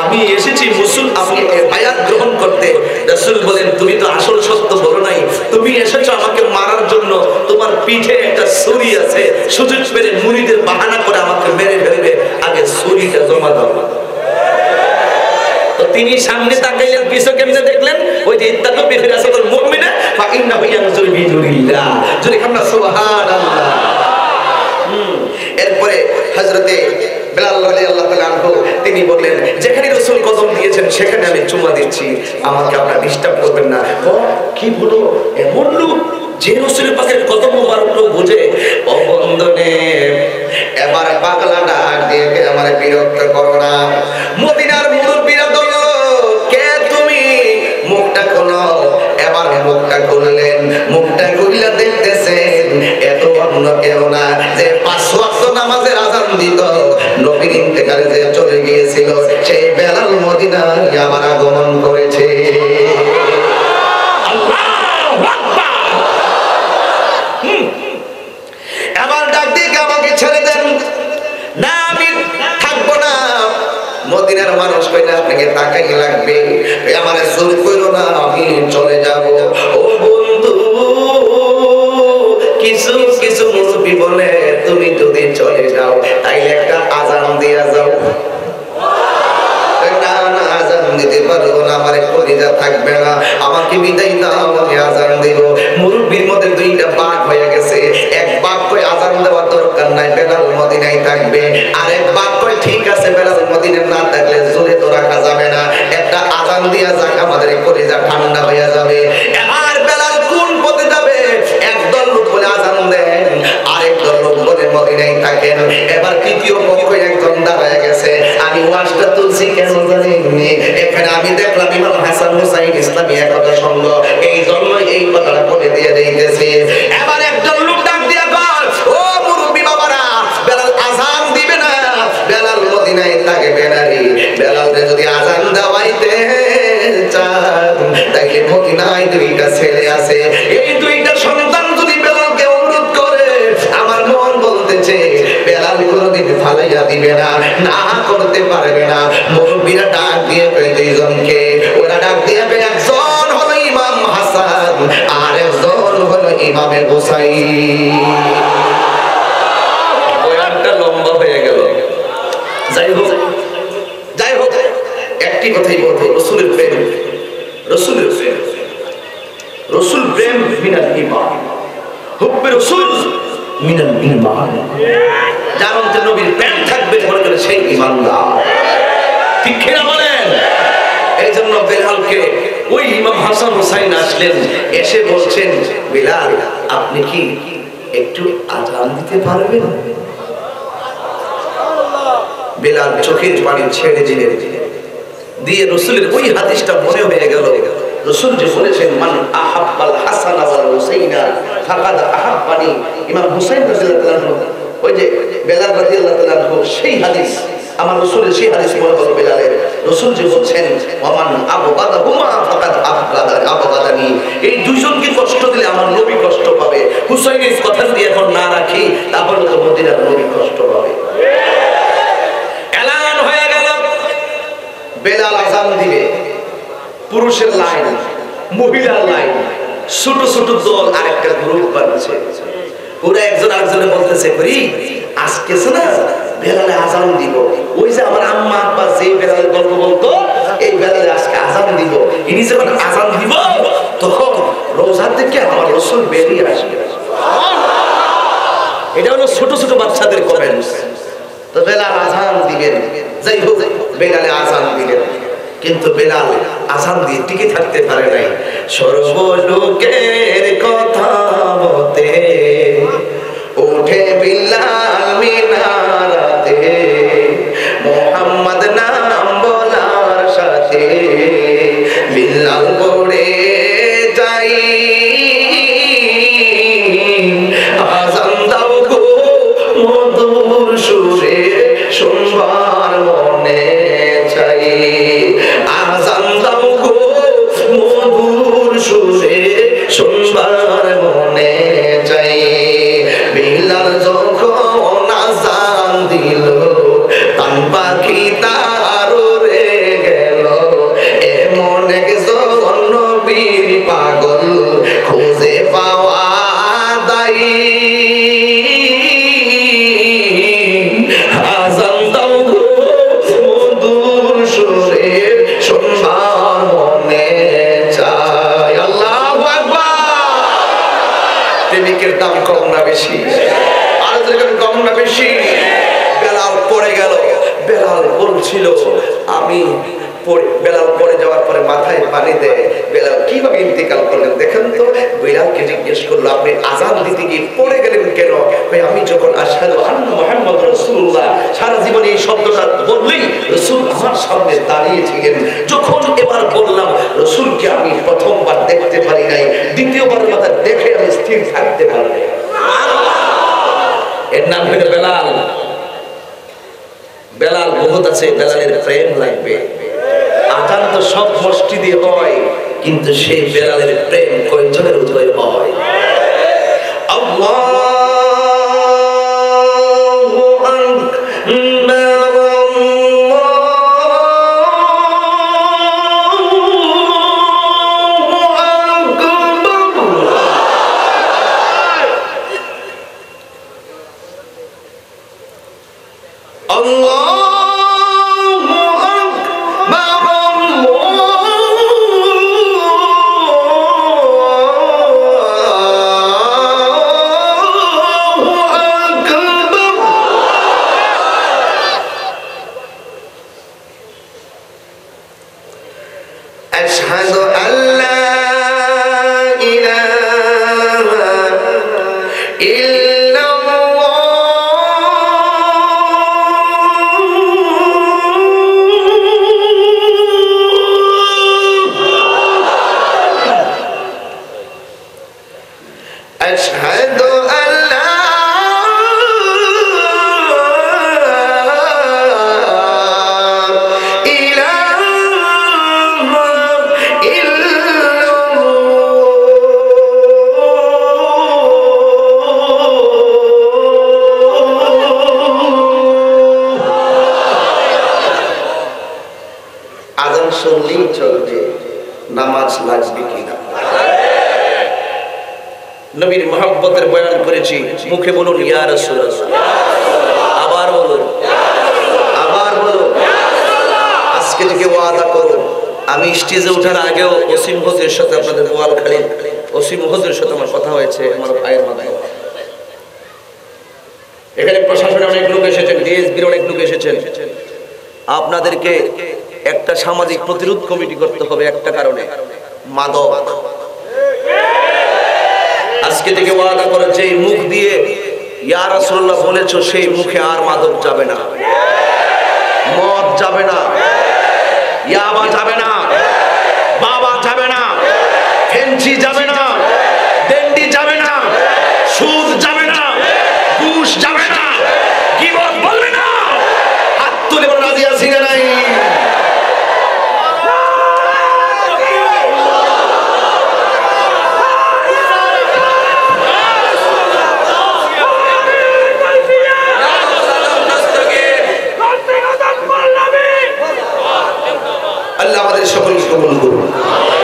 আমি এসেছি মুসুল আপনি আয়াত গ্রহণ করতে। রাসূল বলেন, তুমি তো আসল সত্য বলো নাই। তুমি এসেছ আমাকে মারার জন্য। তোমার পিঠে একটা ছুরি আছে। সুযোগ পেলে মুড়িদের বাহানা করে আমাকে মেরে ফেলবে। আগে ছুরিটা জমা দাও। তিনি সামনে তাকাইলেন পিছু কেমনে দেখলেন? ওই যে ইত্তাকু বিফিরাসাতুল মুমিনা ফা ইন্নাহু ইয়ানজুর বিনুরিল্লাহ যদি আমরা সুবহানাল্লাহ। এরপরে হযরতে বেলাল রাদিয়াল্লাহু তাআলা তিনি বললেন যেখানে রাসূল কদম দিয়েছেন সেখানে আমি চুমা দিচ্ছি। আমাকে আপনারা ডিস্টার্ব করবেন না। ও, কি বলো? এমন লোক যে রসুলের পাখের কদম মুবারক বুঝে? ও বন্ধনে এবার পাগলা ডাক দিয়ে আমার বিরক্ত করো না। মদিনার এবার মুখটা খুললেন, মুখটা খুললে দেখতেছেন, এত অন্য কেউ না যে পাঁচ ওয়াক্ত নামাজের আজান দিত। নবীর ইন্তেকালে যে চলে গিয়েছিল, সেই বেলাল মদিনায় আমার আগমন করেছে আল্লাহু আকবার হুম। এবার ডাক দিয়ে আমাকে ছেড়ে দেন না আমি থাকব না মদিনার মানুষ আপনাকে তাকাই লাগবে। আমার জোর করো না, আমি চলে যাব। ও বন্ধু, কিছু কিছু মুরব্বী বলে, তুমি যদি চলে যাও, তাইলে একটা আজান দিয়া যাও। না না আজান দিতে পারব না, আমার থাকবে না। আমাকে বিদায় আজান দেব মধ্যে দুইটা হয়ে গেছে। আজান দেওয়ার দরকার নাই থাকবে। আর ঠিক আছে, বেলাল মদিনায় না থাকলে জোরে তো রাখা যাবে না একটা আজান দিয়া এই আমাদের কলিজা ঠান্ডা হয়ে যাবে। এবার বেলাল কোন পথে যাবে? একদল লোক বলে আজান দেন আরেক দল লোক বলে মদিনায় থাকেন। এবার তৃতীয় পক্ষ একজন দাঁড়ায় গেছে। আমি ওয়াশটা তুলছি কেন জানি? এখানে আমি দেখলাম ইমাম হাসান হুসাইন ইসলামী একতা সংঘ এই জন্য এই কথাটা বলে দিয়ে দিতেছি। এবার মদিনায় দুইটা ছেলে আছে। এই দুইটা সন্তান যদি বেলালকে অনুরোধ করে আমার মন বলতেছে বেলাল কোনোদিন ফালাইয়া দিবে না না করতে পারবে না। মুরব্বীরা ডাক দিয়ে পেয়ে দুইজনকে। ওরা ডাক দিয়ে পেয়ে একজন হলো ইমাম হাসান আর একজন হলো ইমামে গোসাই লম্বা হয়ে গেল। যাই হোক যাই হোক একটি কথাই বলব রসুলের প্রেম রসুলের প্রেম রসুল প্রেম মিনাল ইমান হুব্বে রসুল মিনাল ইমান যার মধ্যে নবীর থাকবে, মনে করে সেই ইমানদার ঠিক কিনা বলেন? এই জন্য বেলালকে ওই ইমাম হাসান হুসাইন আসলেন, এসে বলছেন, বেলাল, আপনি কি একটু আজান দিতে পারবেন? বেলাল চোখের পানি ছেড়ে দিলেন। দিয়ে রসুলের ওই হাদিসটা মনে হয়ে গেল রসুল যে বলেছেন মান আহাব্বাল হাসান ওয়াল হুসাইনা ফাকাদ আহাব্বানি। ইমাম হুসাইন রাদিয়াল্লাহু তাআলা ওই যে বেলাল রাদিয়াল্লাহু তাআলা সেই হাদিস আমার রসুলের সেই হাদিস মনে হলো বেলালের। রসুল যে বলছেন ওমান আবগাদাহুমা ফাকাদ আবগাদা আবগাদানি। এই দুইজনকে কষ্ট দিলে আমার নবী কষ্ট পাবে। হুসাইনের কথা যদি এখন না রাখি তাহলে তো মদিনার নবী কষ্ট পাবে। এলান হয়ে গেল। বেলাল আজান দিবে পুরুষের লাইন, মহিলার লাইন, ছোট ছোট দল আরেকটা গ্রুপ বানছে ওরা একজন আরেকজনে বলতেছে, করি, আজকে না, বেলালে আজান দিব। ওই যে আমার আম্মা আব্বা যে বেলালের গল্প বলতো, এই বেলালে আজকে আজান দিব। ইনি যখন আজান দিব, তখন রোজার থেকে আমার রসুল বেরিয়ে আসবে। এটা হলো ছোট ছোট বাচ্চাদের কমেন্টস। তো বেলাল আজান দিবেন, যাই হোক, বেলালে আজান দিলেন কিন্তু বেলাল আসান দিয়ে টিকে থাকতে পারে নাই। সর্বলোকের কথা মতে উঠে বিল্লাল মিনারাতে, মোহাম্মদ নাম বলার সাথে বিল্লাল করে যাই। মাথায় পানি দেয় বেলাল কীভাবে ইন্তেকাল করলেন দেখেন তো? বেলালকে জিজ্ঞেস করল, আপনি আজান দিতে গিয়ে পড়ে গেলেন কেন? ভাই, আমি যখন আসাদু আন্না মোহাম্মদ রসুল্লাহ সারা জীবন এই শব্দটা বললেই রসুল আমার সামনে দাঁড়িয়েছিলেন। যখন এবার বললাম, রসুলকে আমি প্রথমবার দেখতে পারি নাই, দ্বিতীয়বার দেখে আমি স্থির থাকতে পারি এর নাম বেলাল। বেলাল বহুত আছে, বেলালের প্রেম লাগবে। সব মসজিদে হয় কিন্তু সেই বেড়ালের প্রেম কয়জনের উদয় হয়।